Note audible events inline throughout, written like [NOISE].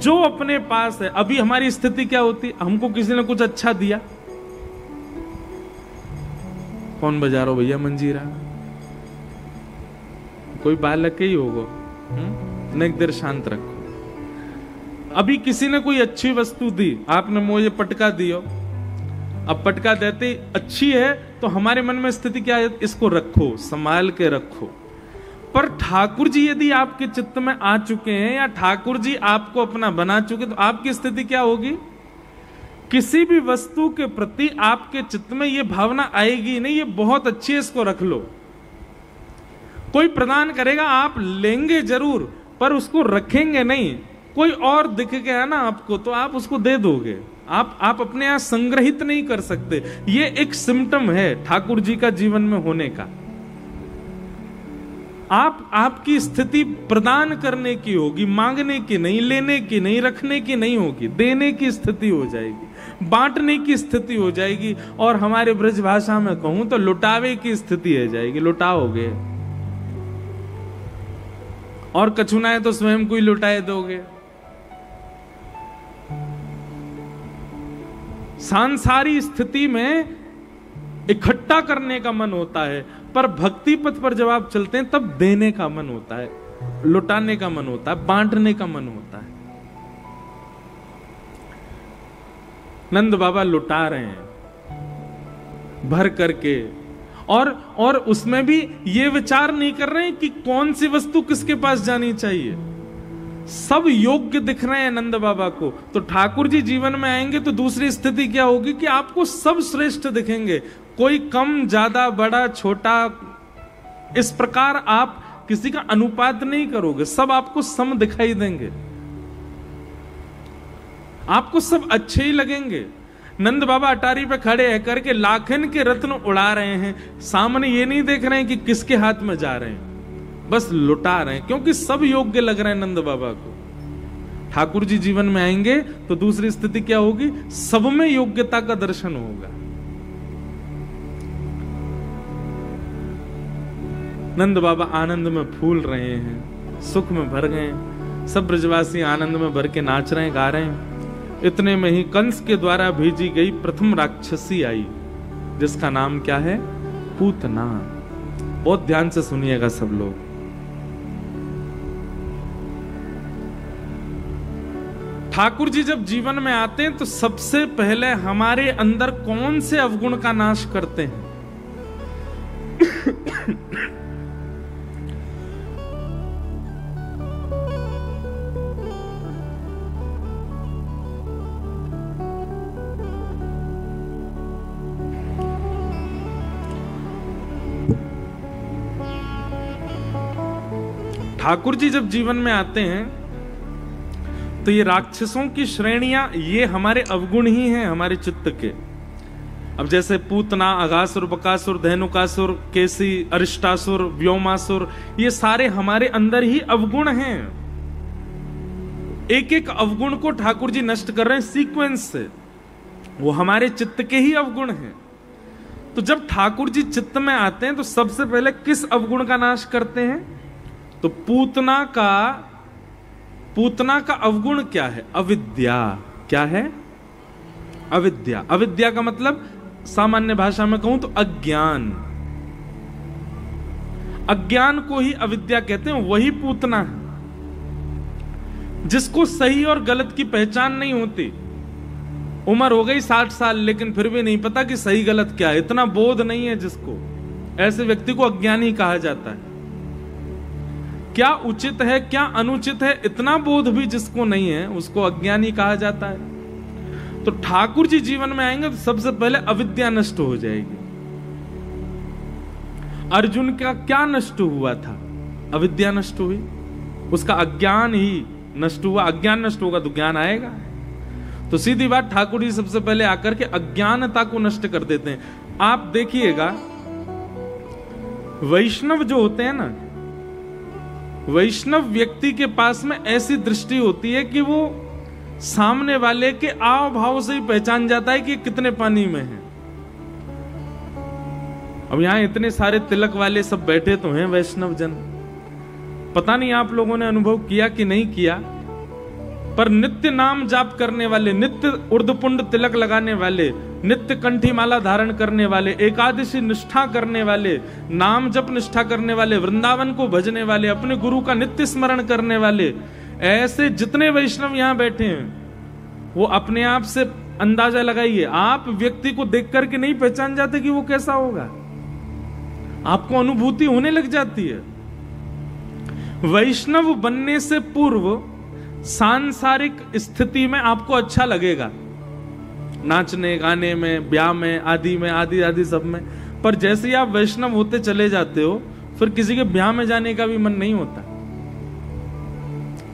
जो अपने पास है, अभी हमारी स्थिति क्या होती? हमको किसी ने कुछ अच्छा दिया? कौन बजा रहा भैया मंजीरा? कोई बालक ही होगा हम्म? एक देर शांत रखो। अभी किसी ने कोई अच्छी वस्तु दी? आपने मुझे पटका दियो। अब पटका देते अच्छी है तो हमारे मन में स्थिति क्या है? इसको रखो, संभाल के रखो। पर ठाकुर जी यदि आपके चित्त में आ चुके हैं या ठाकुर जी आपको अपना बना चुके तो आपकी स्थिति क्या होगी? किसी भी वस्तु के प्रति आपके चित्त में यह भावना आएगी, नहीं, ये बहुत अच्छी है, इसको रख लो। कोई प्रदान करेगा, आप लेंगे ज़रूर, पर उसको रखेंगे नहीं। कोई और दिख गया ना आपको तो आप उसको दे दोगे। आप आप अपने यहाँ संग्रहित नहीं कर सकते। ये एक सिम्टम है ठाकुर जी का जीवन में होने का। आप, आपकी स्थिति प्रदान करने की होगी, मांगने की नहीं, लेने की नहीं, रखने की नहीं होगी, देने की स्थिति हो जाएगी, बांटने की स्थिति हो जाएगी, और हमारे ब्रज भाषा में कहूँ तो लुटावे की स्थिति हो जाएगी, लुटाओगे। और कछुनाए तो स्वयं को ही लुटाए दोगे। सांसारी स्थिति में इकट्ठा करने का मन होता है पर भक्ति पथ पर जब आप चलते हैं, तब देने का मन होता है, लुटाने का मन होता है, बांटने का मन होता है। नंद बाबा लुटा रहे हैं, भर करके, और और उसमें भी ये विचार नहीं कर रहे हैं कि कौन सी वस्तु किसके पास जानी चाहिए। सब योग्य दिख रहे हैं नंद बाबा को। तो ठाकुर जी जीवन में आएँगे तो दूसरी स्थिति क्या होगी कि आपको सब श्रेष्ठ दिखेंगे। कोई कम, ज़्यादा, बड़ा, छोटा, इस प्रकार आप किसी का अनुपात नहीं करोगे। सब आपको सम दिखाई देंगे। आपको सब अच्छे ही लगेंगे। नंद बाबा अटारी पे खड़े है, करके लाखन के रत्न उड़ा रहे हैं। सामने ये नहीं देख रहे हैं कि किसके हाथ में जा रहे हैं। बस लुटा रहे हैं, क्योंकि सब योग्य लग रहे हैं नंद बाबा को। ठाकुर जी जीवन में आएँगे तो दूसरी स्थिति क्या होगी? सब में योग्यता का दर्शन होगा। नंद बाबा आनंद में फूल रहे हैं, सुख में भर गए सब ब्रजवासी आनंद में भर के नाच रहे हैं, गा रहे हैं। इतने में ही कंस के द्वारा भेजी गई प्रथम राक्षसी आई, जिसका नाम क्या है? पूतना बहुत ध्यान से सुनिएगा सब लोग। ठाकुर जी जब जीवन में आते हैं तो सबसे पहले हमारे अंदर कौन से अवगुण का नाश करते हैं? ठाकुर जी जब जीवन में आते हैं तो ये राक्षसों की श्रेणियाँ, ये हमारे अवगुण ही हैं हमारे चित्त के। अब जैसे पूतना, अगासुर, बकासुर, धैनुकासुर, केसी, अरिष्टासुर, व्योमासुर, ये सारे हमारे अंदर ही अवगुण हैं। एक एक अवगुण को ठाकुर जी नष्ट कर रहे हैं सीक्वेंस से। वो हमारे चित्त के ही अवगुण हैं। तो जब ठाकुर जी चित्त में आते हैं तो सबसे पहले किस अवगुण का नाश करते हैं? तो पूतना का पूतना का अवगुण क्या है? अविद्या। क्या है? अविद्या। अविद्या का मतलब सामान्य भाषा में कहूँ तो अज्ञान। अज्ञान को ही अविद्या कहते हैं, वही पूतना है। जिसको सही और गलत की पहचान नहीं होती। उम्र हो गई साठ साल, लेकिन फिर भी नहीं पता कि सही गलत क्या है। इतना बोध नहीं है जिसको। ऐसे व्यक्ति को अज्ञानी कहा जाता है। क्या उचित है, क्या अनुचित है, इतना बोध भी जिसको नहीं है, उसको अज्ञानी कहा जाता है। तो ठाकुर जी जीवन में आएँगे तो सबसे पहले अविद्या नष्ट हो जाएगी। अर्जुन का क्या नष्ट हुआ था? अविद्या नष्ट हुई? उसका अज्ञान ही नष्ट हुआ। अज्ञान नष्ट होगा तो ज्ञान आएगा। तो सीधी बात, ठाकुर जी सबसे पहले आकर के अज्ञानता को नष्ट कर देते हैं। आप देखिएगा, वैष्णव जो होते हैं ना वैष्णव व्यक्ति के पास में ऐसी दृष्टि होती है कि वो सामने वाले के आव भाव से ही पहचान जाता है कि कितने पानी में है। अब यहाँ इतने सारे तिलक वाले सब बैठे तो हैं वैष्णव जन पता नहीं आप लोगों ने अनुभव किया कि नहीं किया, पर नित्य नाम जाप करने वाले, नित्य उर्दपुंड तिलक लगाने वाले नित्य कंठी माला धारण करने वाले, एकादशी निष्ठा करने वाले, नाम जप निष्ठा करने वाले, वृंदावन को भजने वाले, अपने गुरु का नित्य स्मरण करने वाले, ऐसे जितने वैष्णव यहाँ बैठे हैं, वो अपने आप से अंदाज़ा लगाइए। आप व्यक्ति को देख करके नहीं पहचान जाते कि वो कैसा होगा। आपको अनुभूति होने लग जाती है। वैष्णव बनने से पूर्व सांसारिक स्थिति में आपको अच्छा लगेगा। नाचने, गाने में, ब्याह में, आदि में, आदि आदि सब में। पर जैसे ही आप वैष्णव होते चले जाते हो, फिर किसी के ब्याह में जाने का भी मन नहीं होता।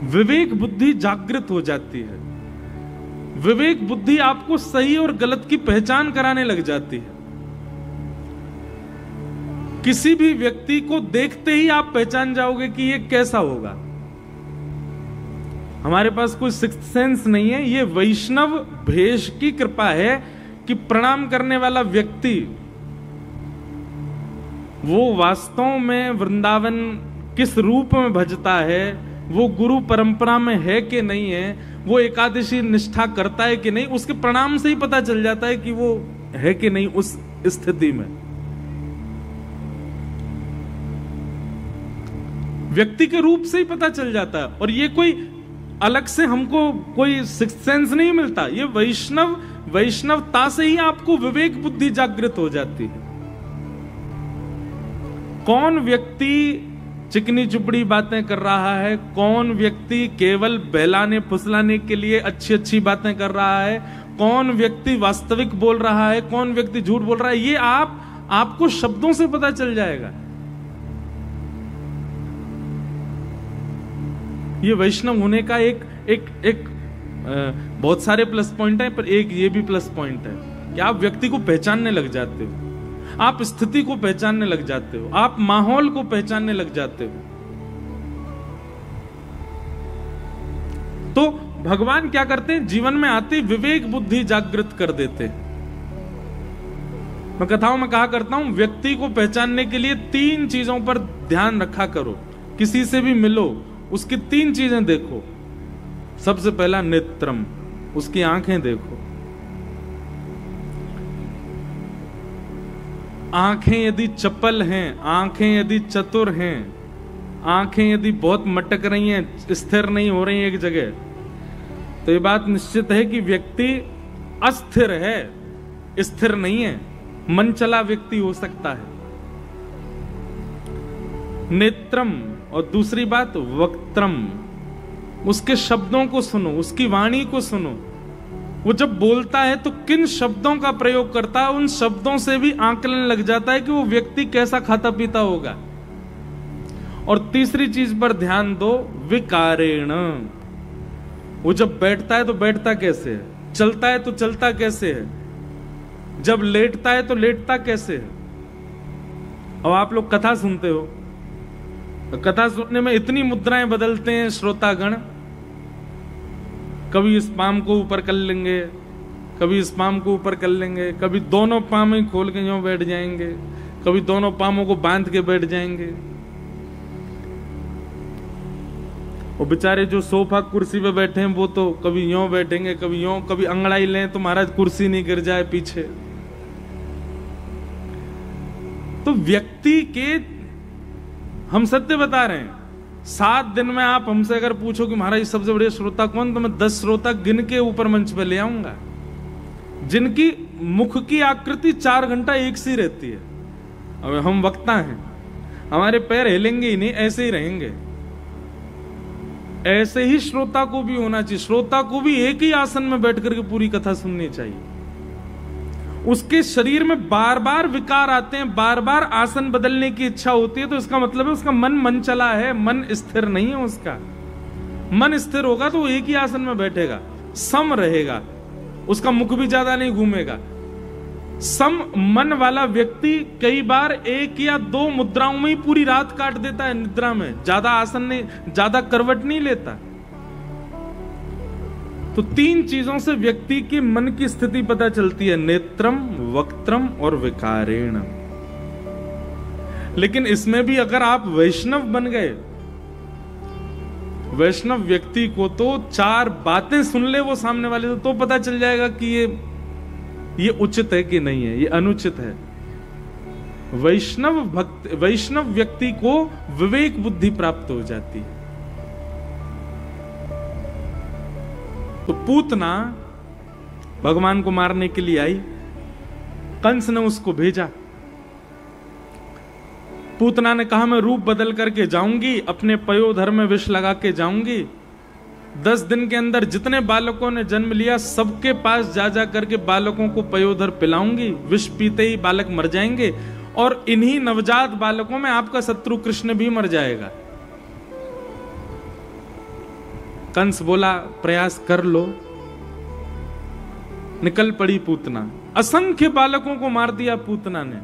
विवेक बुद्धि जागृत हो जाती है। विवेक बुद्धि आपको सही और गलत की पहचान कराने लग जाती है। किसी भी व्यक्ति को देखते ही आप पहचान जाओगे कि ये कैसा होगा। हमारे पास कोई सिक्स सेंस नहीं है, ये वैष्णव भेष की कृपा है कि प्रणाम करने वाला व्यक्ति वो वास्तव में वृंदावन किस रूप में भजता है, वो गुरु परंपरा में है कि नहीं है, वो एकादशी निष्ठा करता है कि नहीं, उसके प्रणाम से ही पता चल जाता है कि वो है कि नहीं उस स्थिति में। व्यक्ति के रूप से ही पता चल जाता है। और ये कोई अलग से हमको कोई सिक्स सेंस नहीं मिलता। ये वैष्णव, वैष्णवता से ही आपको विवेक बुद्धि जागृत हो जाती है। कौन व्यक्ति चिकनी चुपड़ी बातें कर रहा है? कौन व्यक्ति केवल बहलाने फुसलाने के लिए अच्छी अच्छी बातें कर रहा है? कौन व्यक्ति वास्तविक बोल रहा है? कौन व्यक्ति झूठ बोल रहा है? ये आप, आपको शब्दों से पता चल जाएगा। ये वैष्णव होने का एक एक एक आ, बहुत सारे प्लस पॉइंट है पर एक ये भी प्लस पॉइंट है कि आप व्यक्ति को पहचानने लग जाते हो। आप स्थिति को पहचानने लग जाते हो। आप माहौल को पहचानने लग जाते हो। तो भगवान क्या करते हैं? जीवन में आते विवेक बुद्धि जागृत कर देते मैं कथाओं में कहा करता हूँ व्यक्ति को पहचानने के लिए तीन चीज़ों पर ध्यान रखा करो। किसी से भी मिलो उसकी तीन चीज़ें देखो। सबसे पहला नेत्रम, उसकी आँखें देखो। आँखें यदि चपल हैं, आँखें यदि चतुर हैं, आँखें यदि बहुत मटक रही हैं, स्थिर नहीं हो रही एक जगह तो ये बात निश्चित है कि व्यक्ति अस्थिर है, स्थिर नहीं है मन चला व्यक्ति हो सकता है। नेत्रम और दूसरी बात, वक्त्रम। उसके शब्दों को सुनो, उसकी वाणी को सुनो। वो जब बोलता है तो किन शब्दों का प्रयोग करता है? उन शब्दों से भी आंकलन लग जाता है कि वो व्यक्ति कैसा खाता पीता होगा। और तीसरी चीज़ पर ध्यान दो, विकारेण। वो जब बैठता है तो बैठता कैसे है? चलता है तो चलता कैसे है? जब लेटता है तो लेटता कैसे है? और आप लोग कथा सुनते हो कथा सुनने में इतनी मुद्राएँ बदलते हैं श्रोतागण। कभी इस पाम को ऊपर कर लेंगे, कभी इस पाम को ऊपर कर लेंगे, कभी दोनों पाम ही खोल के यूँ बैठ जाएँगे, कभी दोनों पामों को बाँध के बैठ जाएँगे। वो बेचारे जो सोफा कुर्सी पे बैठे हैं, वो तो कभी यूँ बैठेंगे, कभी यूँ, कभी अंगड़ाई लें तो महाराज कुर्सी नहीं गिर जाए पीछे। तो व्यक्ति के हम सत्य बता रहे हैं। सात दिन में आप हमसे अगर पूछो कि महाराज सबसे बड़े श्रोता कौन? तो मैं दस श्रोता गिन के ऊपर मंच पे ले आऊँगा। जिनकी मुख की आकृति चार घंटा एक सी रहती है। अब हम वक्ता हैं। हमारे पैर हिलेंगे ही नहीं, ऐसे ही रहेंगे। ऐसे ही श्रोता को भी होना चाहिए। श्रोता को भी एक ही आसन में बैठ करके पूरी कथा सुननी चाहिए। उसके शरीर में बार बार विकार आते हैं बार बार आसन बदलने की इच्छा होती है तो इसका मतलब है उसका मन मन चला है, मन स्थिर नहीं है उसका। मन स्थिर होगा तो एक ही आसन में बैठेगा, सम रहेगा, उसका मुख भी ज़्यादा नहीं घूमेगा। सम मन वाला व्यक्ति कई बार एक या दो मुद्राओं में ही पूरी रात काट देता है निद्रा में, ज़्यादा आसन नहीं, ज़्यादा करवट नहीं लेता। तो तीन चीज़ों से व्यक्ति के मन की स्थिति पता चलती है नेत्रम वक्त्रम और विकारेण लेकिन इसमें भी अगर आप वैष्णव बन गए वैष्णव व्यक्ति को तो चार बातें सुन ले वो सामने वाले तो, तो पता चल जाएगा कि ये ये उचित है कि नहीं है ये अनुचित है। वैष्णव भक्त वैष्णव व्यक्ति को विवेक बुद्धि प्राप्त हो जाती है। तो पूतना भगवान को मारने के लिए आई। कंस ने उसको भेजा। पूतना ने कहा, मैं रूप बदल करके जाऊँगी, अपने पयोधर में विष लगा के जाऊँगी। दस दिन के अंदर जितने बालकों ने जन्म लिया, सबके पास जा जा करके बालकों को पयोधर पिलाऊँगी। विष पीते ही बालक मर जाएँगे और इन्हीं नवजात बालकों में आपका शत्रु कृष्ण भी मर जाएगा। कंस बोला, प्रयास कर लो। निकल पड़ी पूतना। असंख्य बालकों को मार दिया पूतना ने।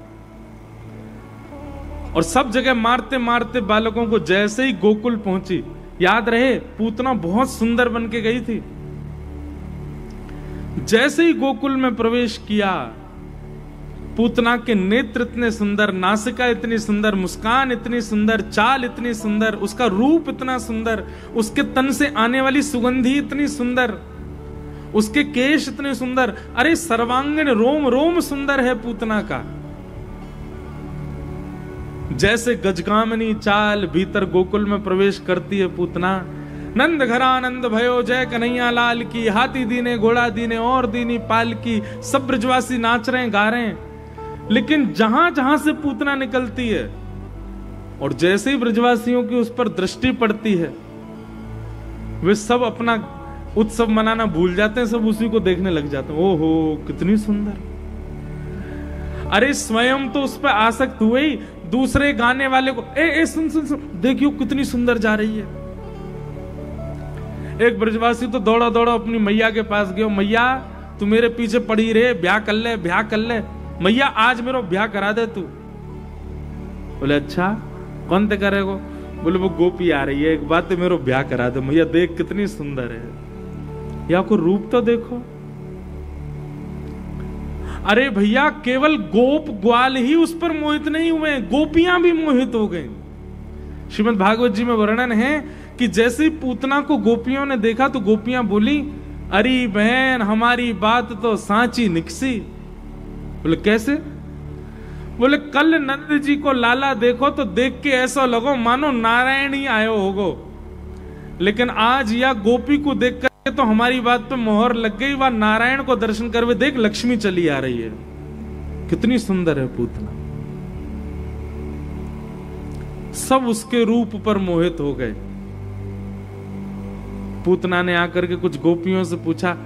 और सब जगह मारते मारते बालकों को जैसे ही गोकुल पहुँची, याद रहे, पूतना बहुत सुंदर बन के गई थी। जैसे ही गोकुल में प्रवेश किया पूतना के नेत्र इतने सुंदर, नासिका इतनी सुंदर, मुस्कान इतनी सुंदर, चाल इतनी सुंदर, उसका रूप इतना सुंदर, उसके तन से आने वाली सुगंधी इतनी सुंदर, उसके केश इतने सुंदर। अरे सर्वांगण रोम रोम सुंदर है पूतना का। जैसे गजकामनी चाल भीतर गोकुल में प्रवेश करती है पूतना। नंद घरानंद भयो, जय कन्हैया लाल की, हाथी दीने, घोड़ा दीने, और दीनी पाल की, सब ब्रजवासी नाच रहे गा रहे हैं। लेकिन जहाँ जहाँ से पूतना निकलती है और जैसे ही ब्रजवासियों की उस पर दृष्टि पड़ती है वे सब अपना उत्सव मनाना भूल जाते हैं सब उसी को देखने लग जाते हैं। ओहो कितनी सुंदर। अरे स्वयं तो उस पर आसक्त हुए ही दूसरे गाने वाले को ए, ए सुन सुन सुन देखियो कितनी सुंदर जा रही है। एक ब्रजवासी तो दौड़ा दौड़ा अपनी मैया के पास गयो मैया तू मेरे पीछे पड़ी रे ब्याह कर ले ब्याह कर ले। मैया, आज मेरा ब्याह करा दे तू। बोले अच्छा कौन ते करेगो? बोले, वो गोपी आ रही है, एक बात तो मेरा ब्याह करा दे, मैया, देख कितनी सुंदर है। या को रूप तो देखो? अरे भैया, केवल गोप ग्वाल ही उस पर मोहित नहीं हुए गोपियाँ भी मोहित हो गई। श्रीमद भागवत जी में वर्णन है कि जैसे पूतना को गोपियों ने देखा तो गोपियाँ बोली, अरे बहन, हमारी बात तो सांची निकसी। बोले, कैसे? बोले, कल नंद जी को लाला देखो तो देख के ऐसा लगो मानो नारायण ही आयो होगो। लेकिन आज या गोपी को देखकर तो हमारी बात पे मोहर लग गई, वह नारायण को दर्शन कर वे देख लक्ष्मी चली आ रही है। कितनी सुंदर है पूतना। सब उसके रूप पर मोहित हो गए। पूतना ने आकर के कुछ गोपियों से पूछा,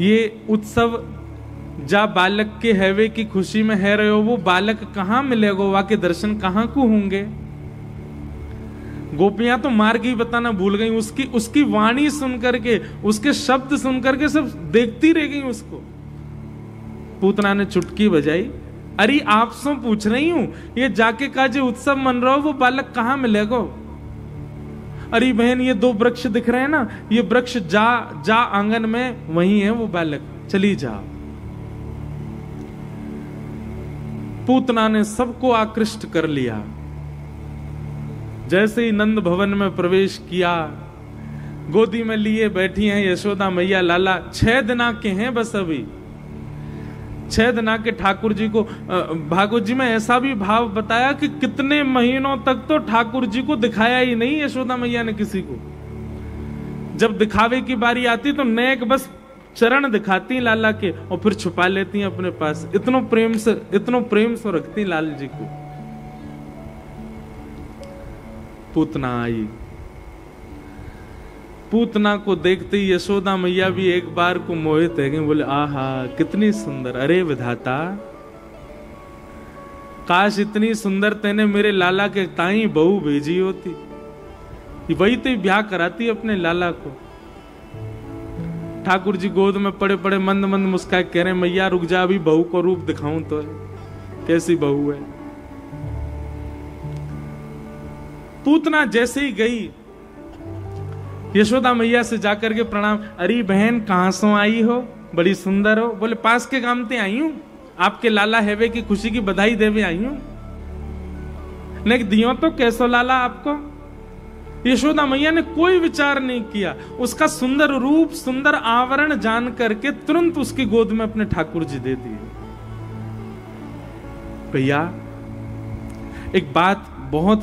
ये उत्सव जा बालक के हैवे की खुशी में है रहे हो, वो बालक कहाँ मिलेगा वहाँ के दर्शन कहाँ को होंगे? गोपियाँ तो मार्ग ही बताना भूल गई। उसकी उसकी वाणी सुन करके, उसके शब्द सुन करके सब देखती रह गई उसको। पूतना ने चुटकी बजाई, अरे, आप सो पूछ रही हूँ, ये जाके का जो उत्सव मन रहा हो, वो बालक कहाँ मिलेगा अरे, बहन, ये दो वृक्ष दिख रहे हैं ना, ये वृक्ष जा जा आँगन में, वही है वो बालक, चली जा पूतना ने सबको आकृष्ट कर लिया। जैसे ही नंद भवन में प्रवेश किया, गोदी में लिए बैठी हैं यशोदा मैया लाला, छह दिना के हैं बस अभी। छह दिना के ठाकुर जी को भागवत जी, में ऐसा भी भाव बताया कि कितने महीनों तक तो ठाकुर जी को दिखाया ही नहीं यशोदा मैया ने किसी को। जब दिखावे की बारी आती तो नेक बस चरण दिखाती लाला के और फिर छुपा लेती हैं अपने पास। इतनो प्रेम से, इतनो प्रेम से रखती लाल जी को। पूतना आई। पूतना को देखते ही यशोदा मैया भी एक बार को मोहित है बोले, आहा, कितनी सुंदर। अरे विधाता, काश इतनी सुंदर तेने मेरे लाला के ताई बहू भेजी होती। वही तो ब्याह कराती अपने लाला को। ठाकुर जी गोद में पड़े पड़े मंद मंद मुस्काए, कह रहे मैया, रुक जा, अभी बहू को रूप दिखाऊँ तो कैसी बहू है? पूतना जैसे ही गई, यशोदा मैया से जाकर के प्रणाम, अरे बहन, कहाँ सो आई हो? बड़ी सुंदर हो। बोले, पास के गाँव ते आई हूँ। आपके लाला हेवे की खुशी की बधाई देवे आई हूँ। दियो तो कैसो लाला आपको? यशोदा मैया ने कोई विचार नहीं किया। उसका सुंदर रूप, सुंदर आवरण जान करके तुरंत उसकी गोद में अपने ठाकुर जी दे दिए। भैया, एक बात बहुत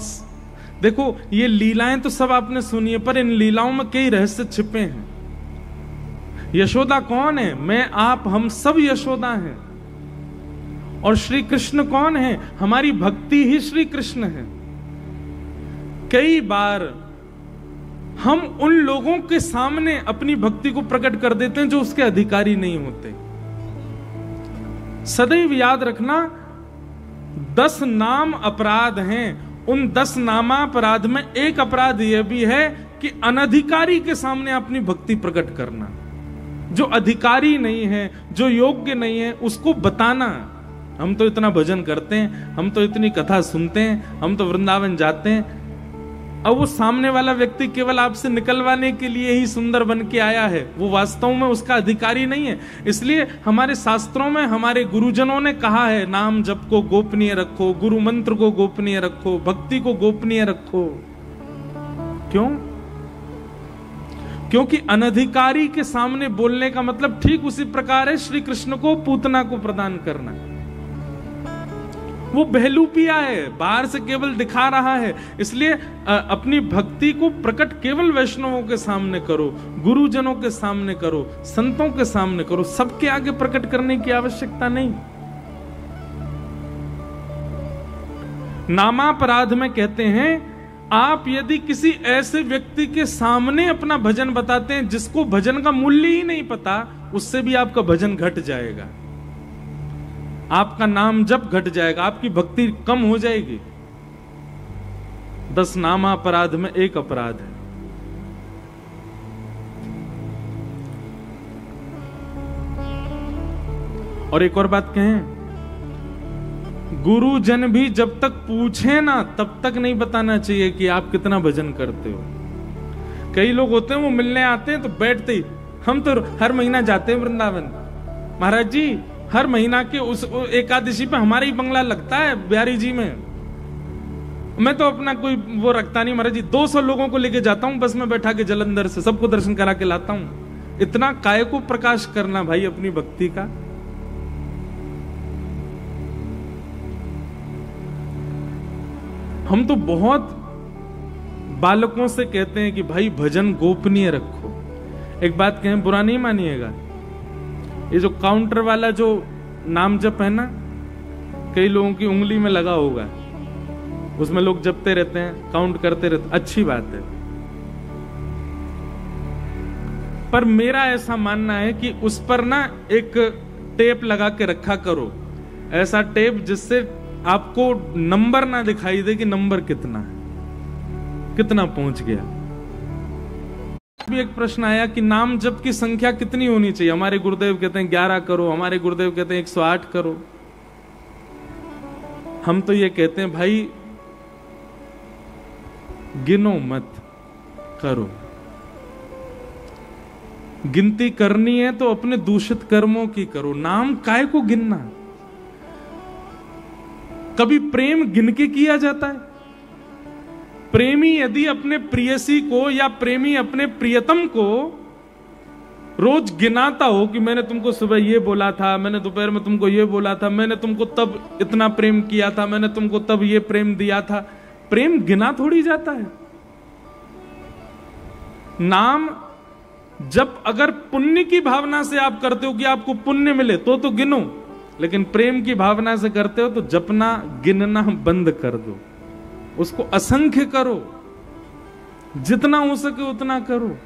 देखो, ये लीलाएँ तो सब आपने सुनी है, पर इन लीलाओं में कई रहस्य छिपे हैं। यशोदा कौन है? मैं, आप, हम सब यशोदा हैं। और श्री कृष्ण कौन है? हमारी भक्ति ही श्री कृष्ण है। कई बार हम उन लोगों के सामने अपनी भक्ति को प्रकट कर देते हैं जो उसके अधिकारी नहीं होते। सदैव याद रखना, दस नाम अपराध हैं। उन दस नामा अपराध में एक अपराध यह भी है कि अनधिकारी के सामने अपनी भक्ति प्रकट करना। जो अधिकारी नहीं है, जो योग्य नहीं है, उसको बताना। हम तो इतना भजन करते हैं, हम तो इतनी कथा सुनते हैं, हम तो वृंदावन जाते हैं। अब वो सामने वाला व्यक्ति केवल आपसे निकलवाने के लिए ही सुंदर बन के आया है। वो वास्तव में उसका अधिकारी नहीं है। इसलिए हमारे शास्त्रों में हमारे गुरुजनों ने कहा है, नाम जप को गोपनीय रखो, गुरु मंत्र को गोपनीय रखो, भक्ति को गोपनीय रखो। क्यों? क्योंकि अनधिकारी के सामने बोलने का मतलब ठीक उसी प्रकार है श्री कृष्ण को पूतना को प्रदान करना। वो बहलूपिया है, बाहर से केवल दिखा रहा है। इसलिए अपनी भक्ति को प्रकट केवल वैष्णवों के सामने करो, गुरुजनों के सामने करो, संतों के सामने करो। सबके आगे प्रकट करने की आवश्यकता नहीं। नामापराध में कहते हैं, आप यदि किसी ऐसे व्यक्ति के सामने अपना भजन बताते हैं, जिसको भजन का मूल्य ही नहीं पता, उससे भी आपका भजन घट जाएगा। आपका नाम जब घट जाएगा, आपकी भक्ति कम हो जाएगी। दस नामा अपराध में एक अपराध है। और एक और बात कहें, गुरुजन भी जब तक पूछे ना, तब तक नहीं बताना चाहिए कि आप कितना भजन करते हो। कई लोग होते हैं, वो मिलने आते हैं तो बैठते ही, हम तो हर महीना जाते हैं वृंदावन। महाराज जी हर महीना के उस एकादशी पे हमारा ही बंगला लगता है बिहारी जी में। मैं तो अपना कोई वो रखता नहीं महाराज जी। 200 लोगों को लेके जाता हूँ, बस में बैठा के जलंधर से सबको दर्शन करा के लाता हूँ। इतना काय को प्रकाश करना भाई अपनी भक्ति का? हम तो बहुत बालकों से कहते हैं कि भाई भजन गोपनीय रखो। एक बात कहें, बुरा नहीं मानिएगा? ये जो काउंटर वाला जो नाम जप है ना, कई लोगों की उंगली में लगा होगा। उसमें लोग जपते रहते हैं काउंट करते रहते अच्छी बात है। पर मेरा ऐसा मानना है कि उस पर ना एक टेप लगा के रखा करो। ऐसा टेप जिससे आपको नंबर ना दिखाई दे कि नंबर कितना है। कितना पहुँच गया। भी एक प्रश्न आया कि नाम जप की संख्या कितनी होनी चाहिए? हमारे गुरुदेव कहते हैं, ग्यारह करो। हमारे गुरुदेव कहते हैं, एक सौ आठ करो। हम तो ये कहते हैं, भाई, गिनो मत, करो। गिनती करनी है तो अपने दूषित कर्मों की करो। नाम काय को गिनना? कभी प्रेम गिन के किया जाता है? प्रेमी यदि अपने प्रियसी को या प्रेमी अपने प्रियतम को रोज गिनाता हो कि मैंने तुमको सुबह ये बोला था, मैंने दोपहर में तुमको ये बोला था, मैंने तुमको तब इतना प्रेम किया था, मैंने तुमको तब ये प्रेम दिया था, प्रेम गिना थोड़ी जाता है। नाम जब अगर पुण्य की भावना से आप करते हो कि आपको पुण्य मिले तो तो गिनो, लेकिन प्रेम की भावना से करते हो तो जपना, गिनना बंद कर दो। उसको असंख्य करो। जितना हो सके उतना करो।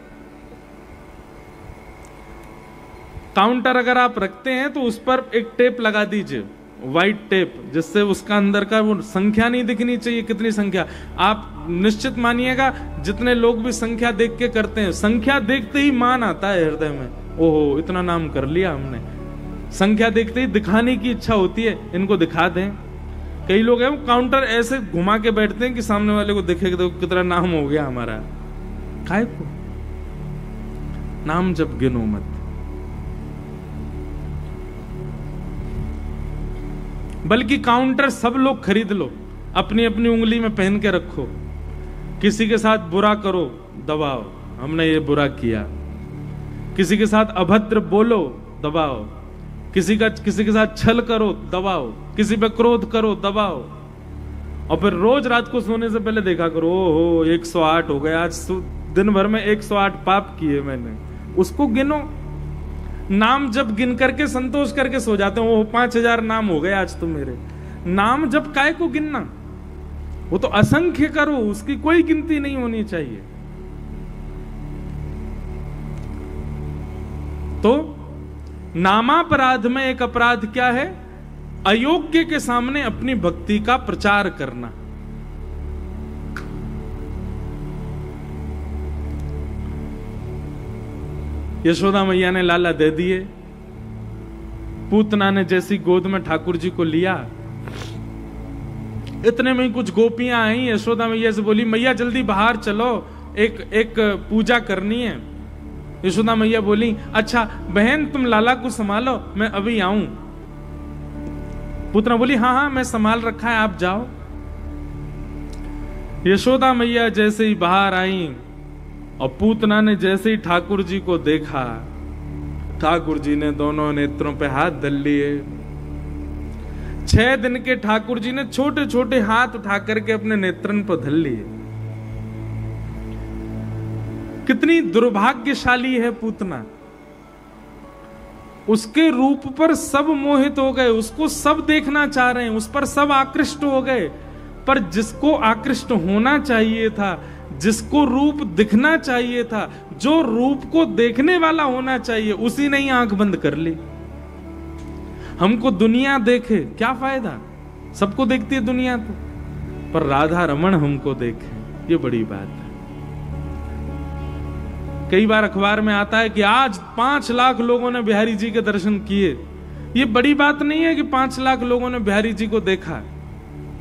काउंटर अगर आप रखते हैं तो उस पर एक टेप लगा दीजिए, व्हाइट टेप, जिससे उसका अंदर का वो संख्या नहीं दिखनी चाहिए, कितनी संख्या। आप निश्चित मानिएगा, जितने लोग भी संख्या देख के करते हैं, संख्या देखते ही मान आता है हृदय में। ओहो, इतना नाम कर लिया हमने। संख्या देखते ही दिखाने की इच्छा होती है, इनको दिखा दें। कई लोग हैं काउंटर ऐसे घुमा के बैठते हैं कि सामने वाले को देखे देखो कितना नाम हो गया हमारा। काय को नाम जब गिनो मत। बल्कि काउंटर सब लोग खरीद लो। अपनी अपनी उंगली में पहन के रखो। किसी के साथ बुरा करो, दबाओ। हमने ये बुरा किया। किसी के साथ अभद्र बोलो, दबाओ। किसी का, किसी के साथ छल करो, दबाओ। किसी पे क्रोध करो, दबाओ। और फिर रोज रात को सोने से पहले देखा करो ओ हो 108 हो गए आज दिन भर में 108 पाप किए मैंने। उसको गिनो। नाम जब गिन करके, संतोष करके सो जाते हो पाँच हज़ार नाम हो गए आज तो मेरे। नाम जब काय को गिनना? वो तो असंख्य करो, उसकी कोई गिनती नहीं होनी चाहिए। तो नामापराध में एक अपराध क्या है? अयोग्य के सामने अपनी भक्ति का प्रचार करना। यशोदा मैया ने लाला दे दिए। पूतना ने जैसी गोद में ठाकुर जी को लिया। इतने में कुछ गोपियाँ आई। यशोदा मैया से बोली, मैया, जल्दी बाहर चलो। एक एक पूजा करनी है। यशोदा मैया बोली अच्छा बहन, तुम लाला को संभालो, मैं अभी आऊँ। पुतना बोली हाँ हाँ मैं संभाल रखा है, आप जाओ। यशोदा मैया जैसे ही बाहर आई, और पूतना ने जैसे ही ठाकुर जी को देखा, ठाकुर जी ने दोनों नेत्रों पे हाथ धल लिए। छह दिन के ठाकुर जी ने छोटे छोटे हाथ उठा करके अपने नेत्रन पर धल लिए। कितनी दुर्भाग्यशाली है पूतना। उसके रूप पर सब मोहित हो गए, उसको सब देखना चाह रहे हैं, उस पर सब आकृष्ट हो गए। पर जिसको आकृष्ट होना चाहिए था, जिसको रूप दिखना चाहिए था, जो रूप को देखने वाला होना चाहिए, उसी ने ही आँख बंद कर ली। हमको दुनिया देखे, क्या फ़ायदा? सबको देखती है दुनिया तो पर राधा रमन हमको देखे, ये बड़ी बात है। कई बार अखबार में आता है कि आज पाँच लाख लोगों ने बिहारी जी के दर्शन किए। ये बड़ी बात नहीं है कि पाँच लाख लोगों ने बिहारी जी को देखा।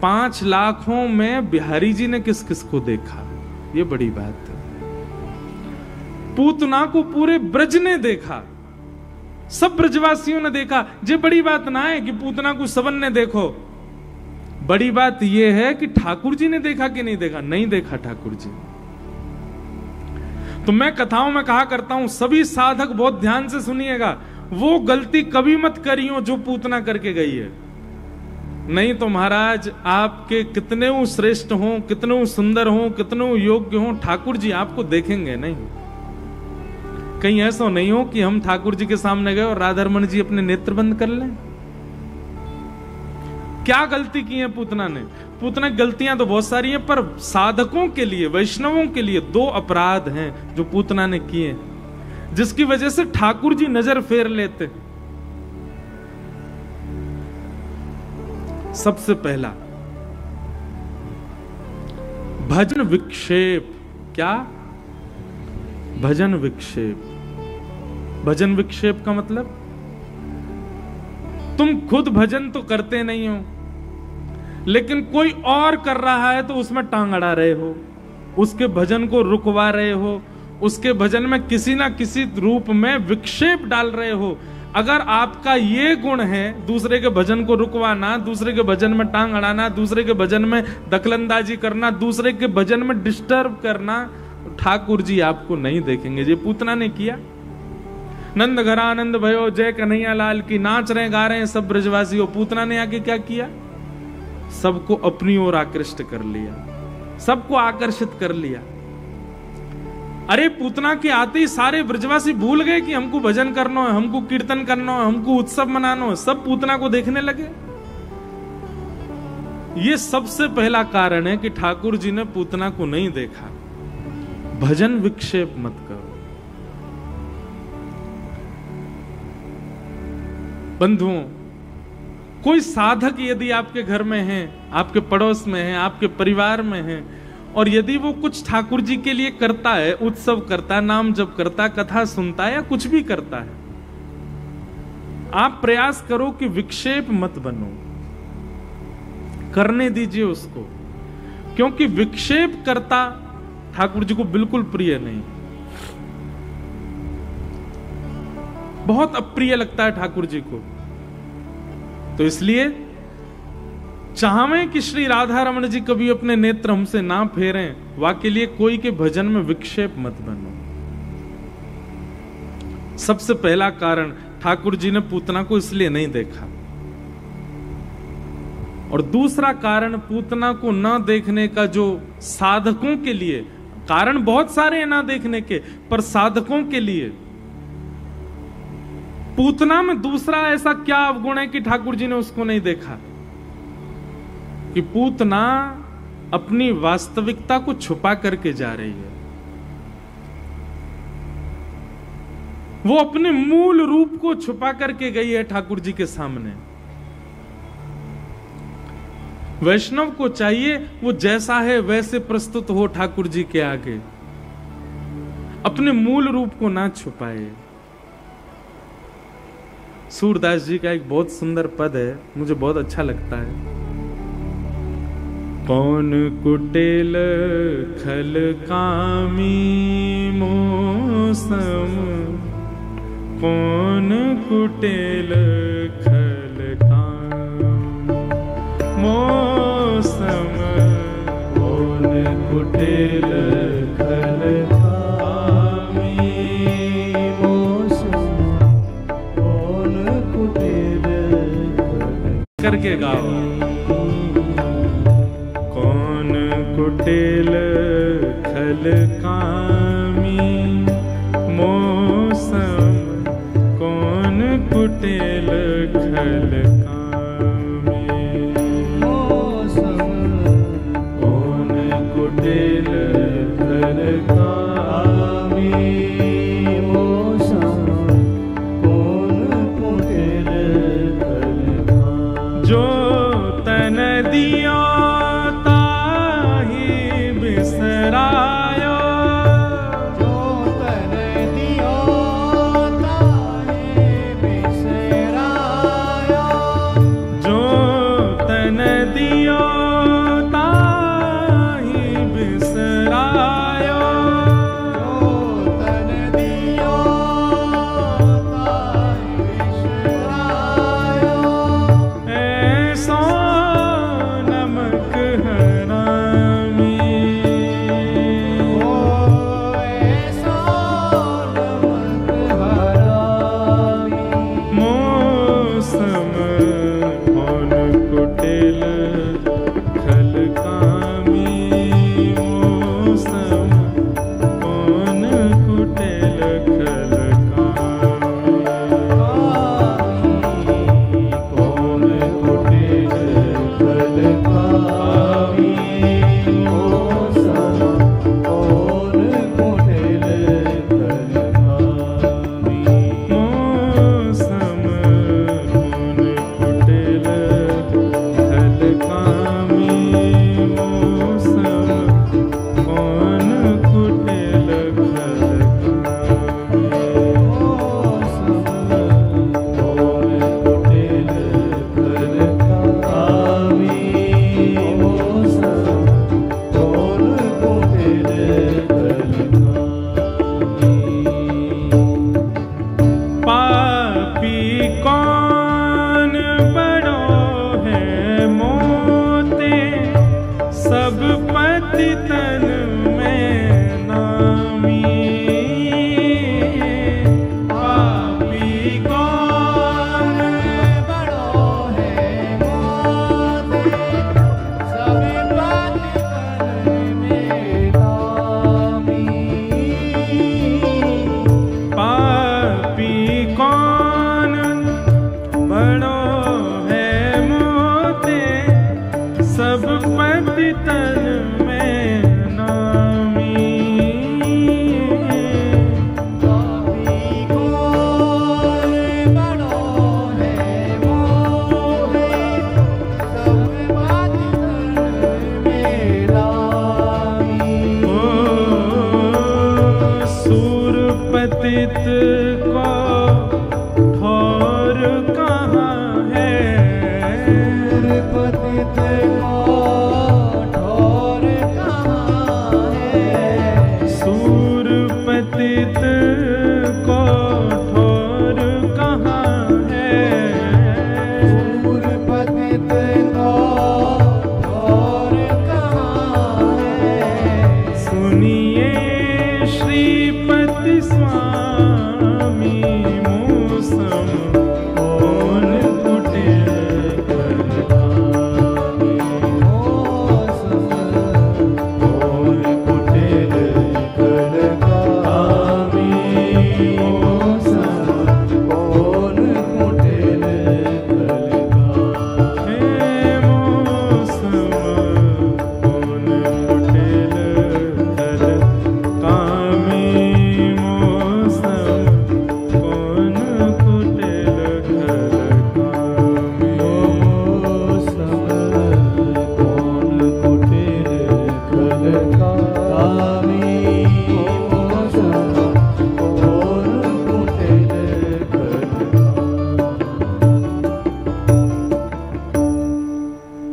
पाँच लाखों में बिहारी जी ने किस किस को देखा? ये बड़ी बात है। पूतना को पूरे ब्रज ने देखा। सब ब्रजवासियों ने देखा। ये बड़ी बात ना है कि पूतना को सबन ने देखो। बड़ी बात यह है कि ठाकुर जी ने देखा कि नहीं देखा? नहीं देखा ठाकुर जी। तो मैं कथाओं में कहा करता हूँ, सभी साधक बहुत ध्यान से सुनिएगा, वो गलती कभी मत करियो जो पूतना करके गई है। नहीं तो महाराज, आपके कितने श्रेष्ठ हो, कितने सुंदर हो, कितने योग्य हो, ठाकुर जी आपको देखेंगे नहीं। कहीं ऐसा नहीं हो कि हम ठाकुर जी के सामने गए और राधारमण जी अपने नेत्र बंद कर लें। क्या गलती की है पूतना ने? पूतना गलतियाँ तो बहुत सारी हैं, पर साधकों के लिए, वैष्णवों के लिए दो अपराध हैं जो पूतना ने किए जिसकी वजह से ठाकुर जी नज़र फेर लेते सबसे पहला, भजन विक्षेप। क्या? भजन विक्षेप। भजन विक्षेप का मतलब? तुम खुद भजन तो करते नहीं हो। लेकिन कोई और कर रहा है तो उसमें टांग अड़ा रहे हो, उसके भजन को रुकवा रहे हो, उसके भजन में किसी ना किसी रूप में विक्षेप डाल रहे हो। अगर आपका ये गुण है, दूसरे के भजन को रुकवाना, दूसरे के भजन में टांग अड़ाना, दूसरे के भजन में दखलंदाजी करना, दूसरे के भजन में डिस्टर्ब करना ठाकुर जी आपको नहीं देखेंगे। ये पूतना ने किया। नंद घर आनंद भयो, जय कन्हैया लाल की नाच रहे, गा रहे हैं सब ब्रजवासी हो पूतना ने आके क्या किया? सबको अपनी ओर आकृष्ट कर लिया, सबको आकर्षित कर लिया। अरे, पूतना के आते ही सारे ब्रजवासी भूल गए कि हमको भजन करना है, हमको कीर्तन करना है, हमको उत्सव मनाना है। सब पूतना को देखने लगे। ये सबसे पहला कारण है कि ठाकुर जी ने पूतना को नहीं देखा। भजन विक्षेप मत करो। बंधुओं कोई साधक यदि आपके घर में है, आपके पड़ोस में है, आपके परिवार में है, और यदि वो कुछ ठाकुर जी के लिए करता है, उत्सव करता है नाम जब करता, कथा सुनता है या कुछ भी करता है, आप प्रयास करो कि विक्षेप मत बनो। करने दीजिए उसको। क्योंकि विक्षेप करता ठाकुर जी को बिल्कुल प्रिय नहीं। बहुत अप्रिय लगता है ठाकुर जी को। तो इसलिए चाहवे कि श्री राधा रमन जी कभी अपने नेत्र हमसे ना फेरें वा के लिए कोई के भजन में विक्षेप मत बनो। सबसे पहला कारण, ठाकुर जी ने पूतना को इसलिए नहीं देखा। और दूसरा कारण, पूतना को ना देखने का जो साधकों के लिए, कारण बहुत सारे हैं ना देखने के, पर साधकों के लिए पूतना में दूसरा ऐसा क्या अवगुण है कि ठाकुर जी ने उसको नहीं देखा? कि पूतना अपनी वास्तविकता को छुपा करके जा रही है। वो अपने मूल रूप को छुपा करके गई है ठाकुर जी के सामने। वैष्णव को चाहिए, वो जैसा है वैसे प्रस्तुत हो ठाकुर जी के आगे। अपने मूल रूप को ना छुपाए। सूरदास जी का एक बहुत सुंदर पद है, मुझे बहुत अच्छा लगता है। कौन कुटेल खल कामी मौसम, कौन कुटेल खल काम मौसम, कौन कुटिल करके गाओ। कौन कुटिल खल कामी? मौसम कौन कुटिल खल कामी?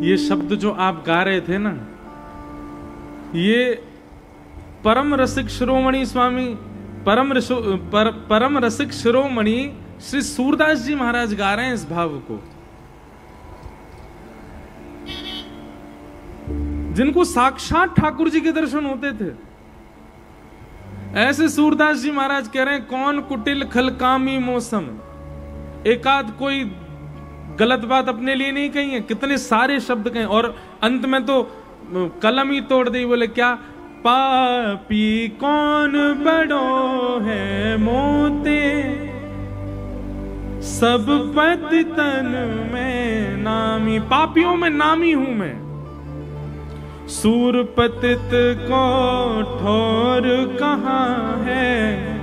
शब्द जो आप गा रहे थे ना ये परम रसिक शिरोमणि स्वामी परम पर, परम रसिक शिरोमणि श्री सूरदास जी महाराज गा रहे हैं इस भाव को। जिनको साक्षात ठाकुर जी के दर्शन होते थे। ऐसे सूरदास जी महाराज कह रहे हैं कौन कुटिल खलकामी मौसम? एकाध कोई गलत बात अपने लिए नहीं कही है। कितने सारे शब्द कहे। और अंत में तो कलम ही तोड़ दी, बोले, क्या पापी कौन बड़ो है मोते? सब पति तन में नामी, पापियों में नामी हूँ मैं। सूर पतित को ठोर कहाँ है?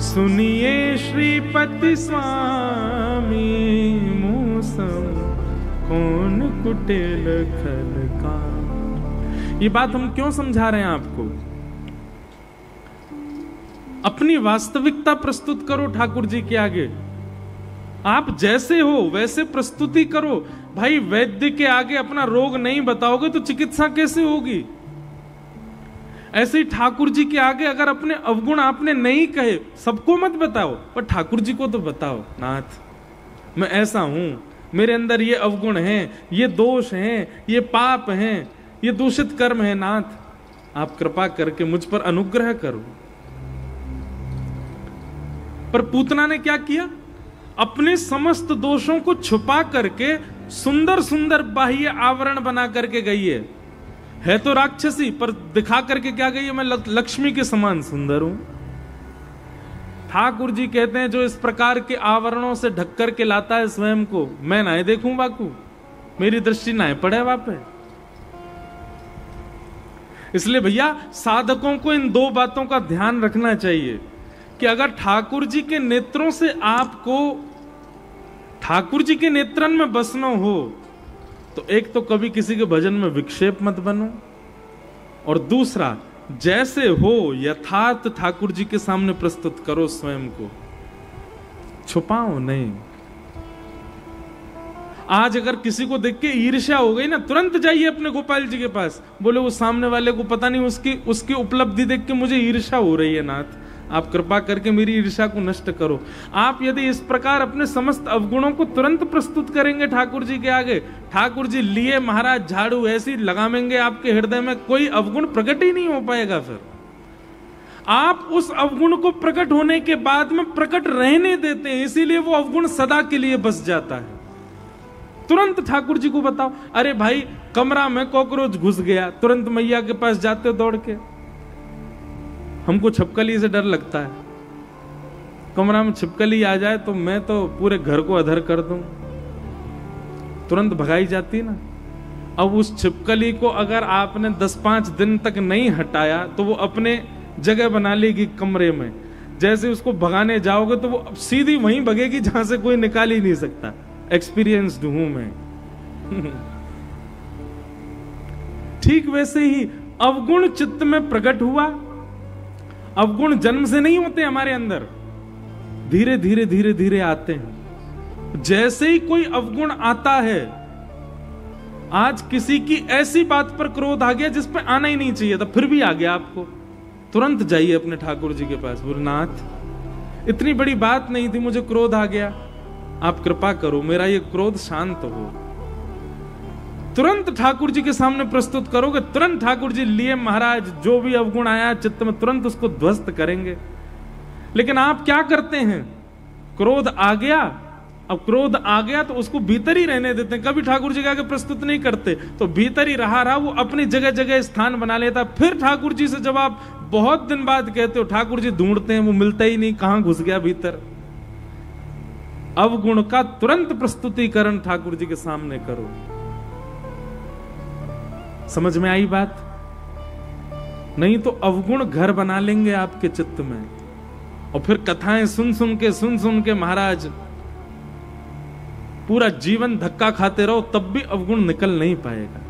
सुनिए श्रीपति स्वामी मूसम, कौन कुटिल खल का। ये बात हम क्यों समझा रहे हैं आपको? अपनी वास्तविकता प्रस्तुत करो ठाकुर जी के आगे। आप जैसे हो, वैसे प्रस्तुति करो। भाई वैद्य के आगे अपना रोग नहीं बताओगे तो चिकित्सा कैसे होगी? ऐसे ही ठाकुर जी के आगे अगर अपने अवगुण आपने नहीं कहे, सबको मत बताओ। पर ठाकुर जी को तो बताओ, नाथ। मैं ऐसा हूँ, मेरे अंदर ये अवगुण हैं, ये दोष हैं, ये पाप हैं, ये दूषित कर्म है, नाथ। आप कृपा करके मुझ पर अनुग्रह करो। पर पूतना ने क्या किया? अपने समस्त दोषों को छुपा करके सुंदर सुंदर बाह्य आवरण बना करके गई है। है तो राक्षसी, पर दिखा करके क्या गई है? मैं लक्ष्मी के समान सुंदर हूँ। ठाकुर जी कहते हैं, जो इस प्रकार के आवरणों से ढक करके लाता है स्वयं को, मैं ना देखूँ बाकू? मेरी दृष्टि ना पड़े वापे इसलिए भैया, साधकों को इन दो बातों का ध्यान रखना चाहिए, कि अगर ठाकुर जी के नेत्रों से आपको, ठाकुर जी के नेत्रन में बसना हो तो एक तो कभी किसी के भजन में विक्षेप मत बनो। और दूसरा, जैसे हो यथार्थ ठाकुर जी के सामने प्रस्तुत करो स्वयं को। छुपाओ नहीं। आज अगर किसी को देख के ईर्ष्या हो गई ना, तुरंत जाइए अपने गोपाल जी के पास। बोले, वो सामने वाले को पता नहीं, उसकी उसकी उपलब्धि देख के मुझे ईर्ष्या हो रही है, नाथ। आप कृपा करके मेरी ईर्षा को नष्ट करो। आप यदि इस प्रकार अपने समस्त अवगुणों को तुरंत प्रस्तुत करेंगे ठाकुर जी के आगे, ठाकुर जी लिए महाराज झाड़ू ऐसी लगावेंगे आपके हृदय में, कोई अवगुण प्रकट ही नहीं हो पाएगा फिर। आप उस अवगुण को प्रकट होने के बाद में प्रकट रहने देते हैं, इसीलिए वो अवगुण सदा के लिए बस जाता है। तुरंत ठाकुर जी को बताओ, अरे भाई, कमरा में कॉकरोच घुस गया, तुरंत मैया के पास जाते दौड़ के। हमको छपकली से डर लगता है। कमरा में छिपकली आ जाए तो मैं तो पूरे घर को अधर कर दूँ। तुरंत भगाई जाती ना। अब उस छिपकली को अगर आपने 10-5 दिन तक नहीं हटाया तो वो अपने जगह बना लेगी कमरे में। जैसे उसको भगाने जाओगे तो वो सीधी वहीं भगेगी जहाँ से कोई निकाल ही नहीं सकता। एक्सपीरियंस्ड हूँ मैं। [LAUGHS] ठीक वैसे ही अवगुण चित्त में प्रकट हुआ। अवगुण जन्म से नहीं होते हमारे अंदर। धीरे धीरे धीरे धीरे आते हैं। जैसे ही कोई अवगुण आता है, आज किसी की ऐसी बात पर क्रोध आ गया जिस पर आना ही नहीं चाहिए था, फिर भी आ गया आपको। तुरंत जाइए अपने ठाकुर जी के पास, गुरुनाथ। इतनी बड़ी बात नहीं थी, मुझे क्रोध आ गया। आप कृपा करो, मेरा ये क्रोध शांत हो। तुरंत ठाकुर जी के सामने प्रस्तुत करोगे, तुरंत ठाकुर जी लिए महाराज, जो भी अवगुण आया, चित्त में तुरंत उसको ध्वस्त करेंगे। लेकिन आप क्या करते हैं? क्रोध आ गया, अब क्रोध आ गया तो उसको भीतर ही रहने देते हैं। कभी ठाकुर जी के आगे प्रस्तुत नहीं करते तो भीतर ही रहा रहा, वो अपनी जगह जगह स्थान बना लेता। फिर ठाकुर जी से जब आप बहुत दिन बाद कहते हो ठाकुर जी ढूंढते हैं, वो मिलता ही नहीं, कहाँ घुस गया भीतर? अवगुण का तुरंत प्रस्तुतिकरण ठाकुर जी के सामने करो। समझ में आई बात? नहीं तो अवगुण घर बना लेंगे आपके चित्त में। और फिर कथाएँ सुन सुन के, सुन सुन के महाराज, पूरा जीवन धक्का खाते रहो, तब भी अवगुण निकल नहीं पाएगा।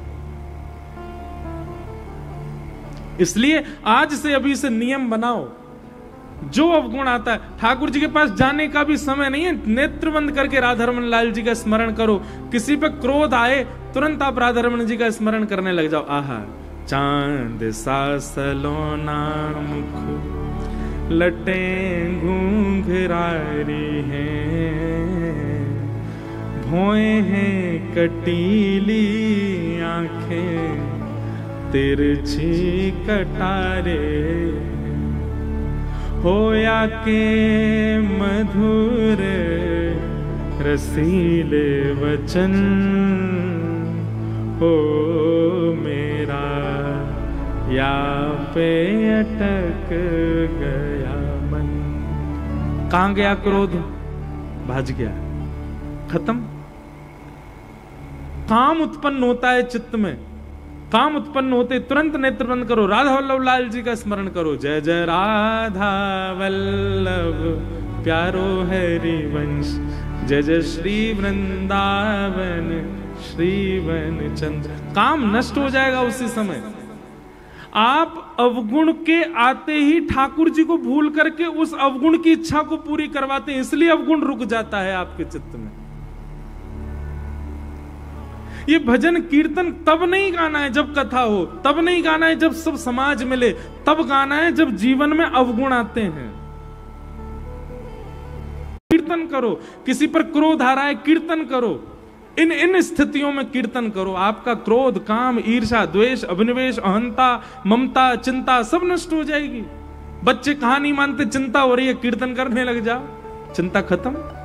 इसलिए आज से अभी से नियम बनाओ। जो अवगुण आता है। ठाकुर जी के पास जाने का भी समय नहीं है। नेत्र बंद करके राधा रमन लाल जी का स्मरण करो। किसी पे क्रोध आए, तुरंत आप राधा रमन जी का स्मरण करने लग जाओ। आहा, चाँद सा मुख लटे घूंघरारी हैं। भोए हैं कटीली आँखें, तिरछी कटारे होया के मधुर रसीले वचन। हो मेरा, या पे अटक गया मन। कहाँ गया क्रोध? भाज गया। खत्म। काम उत्पन्न होता है चित्त में। काम उत्पन्न होते, तुरंत नेत्र बंद करो। राधा वल्लभ लाल जी का स्मरण करो। जय जय राधा वल्लभ प्यारो हरि वंश जय जय श्री वृंदावन, श्री वन चंद्र काम नष्ट हो जाएगा उसी समय। आप अवगुण के आते ही ठाकुर जी को भूल करके उस अवगुण की इच्छा को पूरी करवाते हैं। इसलिए अवगुण रुक जाता है आपके चित्त में। ये भजन कीर्तन तब नहीं गाना है जब कथा हो, तब नहीं गाना है जब सब समाज मिले, तब गाना है जब जीवन में अवगुण आते हैं। कीर्तन करो, किसी पर क्रोध आ रहा है, कीर्तन करो। इन इन स्थितियों में कीर्तन करो। आपका क्रोध, काम ईर्षा द्वेष, अभिनिवेश, अहंता, ममता, चिंता सब नष्ट हो जाएगी। बच्चे कहा नहीं मानते चिंता हो रही है, कीर्तन करने लग जाओ। चिंता खत्म।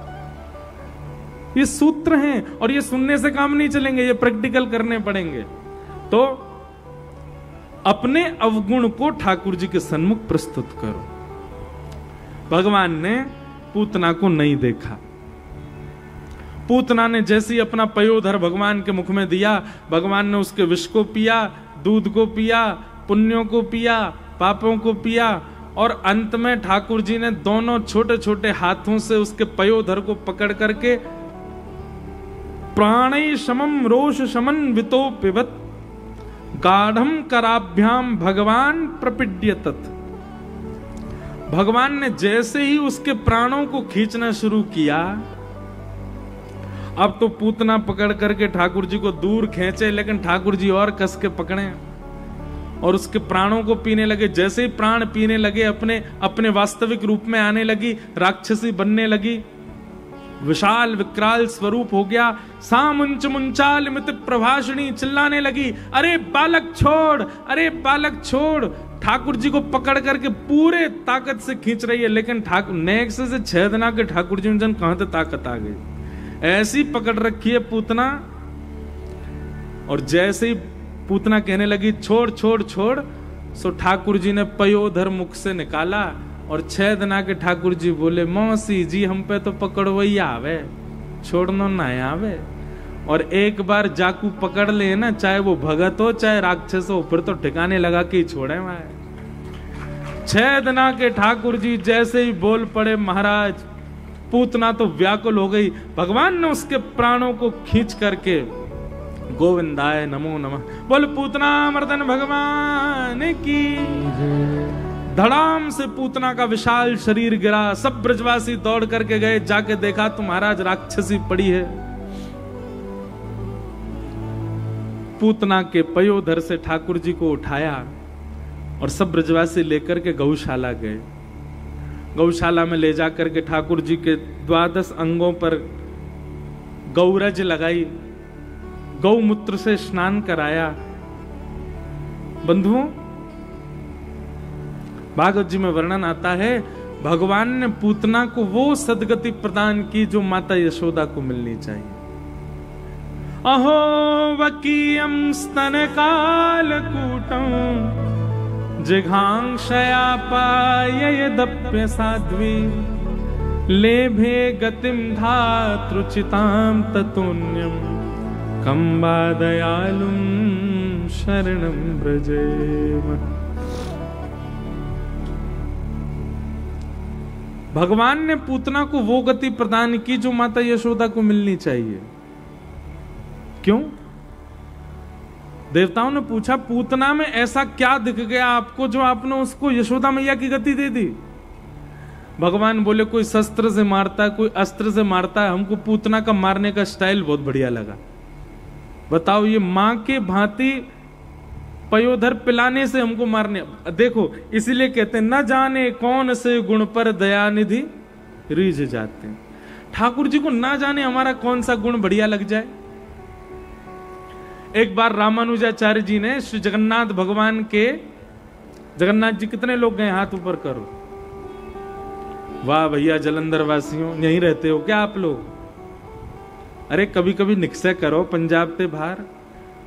ये सूत्र हैं और ये सुनने से काम नहीं चलेंगे, ये प्रैक्टिकल करने पड़ेंगे। तो अपने अवगुण को ठाकुर जी के सन्मुख प्रस्तुत करो। भगवान ने पूतना को नहीं देखा। पूतना ने जैसे ही अपना पयोधर भगवान के मुख में दिया, भगवान ने उसके विष को पिया, दूध को पिया, पुण्यों को पिया, पापों को पिया, और अंत में ठाकुर जी ने दोनों छोटे छोटे हाथों से उसके पयोधर को पकड़ करके प्राणय समम रोष शमन वितो पिबत। गाढ़म कराभ्याम भगवान प्रपिड्य भगवान ने जैसे ही उसके प्राणों को खींचना शुरू किया, अब तो पूतना पकड़ करके ठाकुर जी को दूर खेचे, लेकिन ठाकुर जी और कस के पकड़े और उसके प्राणों को पीने लगे। जैसे ही प्राण पीने लगे, अपने अपने वास्तविक रूप में आने लगी, राक्षसी बनने लगी। विशाल विकराल स्वरूप हो गया। सामुंच मुंचाल मित प्रभाषणी चिल्लाने लगी, अरे बालक छोड़, अरे बालक छोड़। ठाकुर जी को पकड़ करके पूरे ताकत से खींच रही है, लेकिन ठाकुर नेक्स्ट से छह दिना के ठाकुर जी जन कहाँ तक ताकत आ गई? ऐसी पकड़ रखी है पूतना, और जैसे ही पूतना कहने लगी, छोड़ छोड़ छोड़, सो ठाकुर जी ने पयोधर मुख से निकाला। और छह दिना के ठाकुर जी बोले, मौसी जी, हम पे तो पकड़वई आवे, छोड़नो ना आवे। और एक बार जाकू पकड़ ले ना, चाहे वो भगत हो, चाहे राक्षस हो फिर तो ठिकाने लगा के ही छोड़े वहाँ छह दिना के ठाकुर जी जैसे ही बोल पड़े, महाराज, पूतना तो व्याकुल हो गई। भगवान ने उसके प्राणों को खींच करके गोविंदाय नमो नमः। बोल, पूतना, मर्दन भगवान की धड़ाम से पूतना का विशाल शरीर गिरा। सब ब्रजवासी दौड़ करके गए। जाके देखा तो महाराज राक्षसी पड़ी है। पूतना के पयोधर से ठाकुर जी को उठाया और सब ब्रजवासी लेकर के गौशाला गए। गौशाला में ले जाकर के ठाकुर जी के द्वादश अंगों पर गौरज लगाई। गौमूत्र से स्नान कराया। बंधुओं भागवत जी में वर्णन आता है, भगवान ने पूतना को वो सदगति प्रदान की जो माता यशोदा को मिलनी चाहिए। अहो, वकीयम स्तन काल कूटम जिघांक्षया पायदप्य साध्वी, लेभे गतिम धातृचिताम ततुन्यम कंबा दयालुम शरणम ब्रजेम भगवान ने पूतना को वो गति प्रदान की जो माता यशोदा को मिलनी चाहिए। क्यों? देवताओं ने पूछा, पूतना में ऐसा क्या दिख गया आपको जो आपने उसको यशोदा मैया की गति दे दी? भगवान बोले, कोई शस्त्र से मारता है, कोई अस्त्र से मारता है। हमको पूतना का मारने का स्टाइल बहुत बढ़िया लगा। बताओ, ये माँ के भांति पयोधर पिलाने से हमको मारने। देखो, इसीलिए कहते हैं, न जाने कौन से गुण पर दया निधि रीझ जाते हैं। ठाकुर जी को ना जाने हमारा कौन सा गुण बढ़िया लग जाए। एक बार रामानुजाचार्य जी ने श्री जगन्नाथ भगवान के, जगन्नाथ जी कितने लोग गए हाथ ऊपर करो? वाह भैया जलंधर वासियों यहीं रहते हो क्या आप लोग? अरे कभी कभी निक्षय करो, पंजाब से बाहर।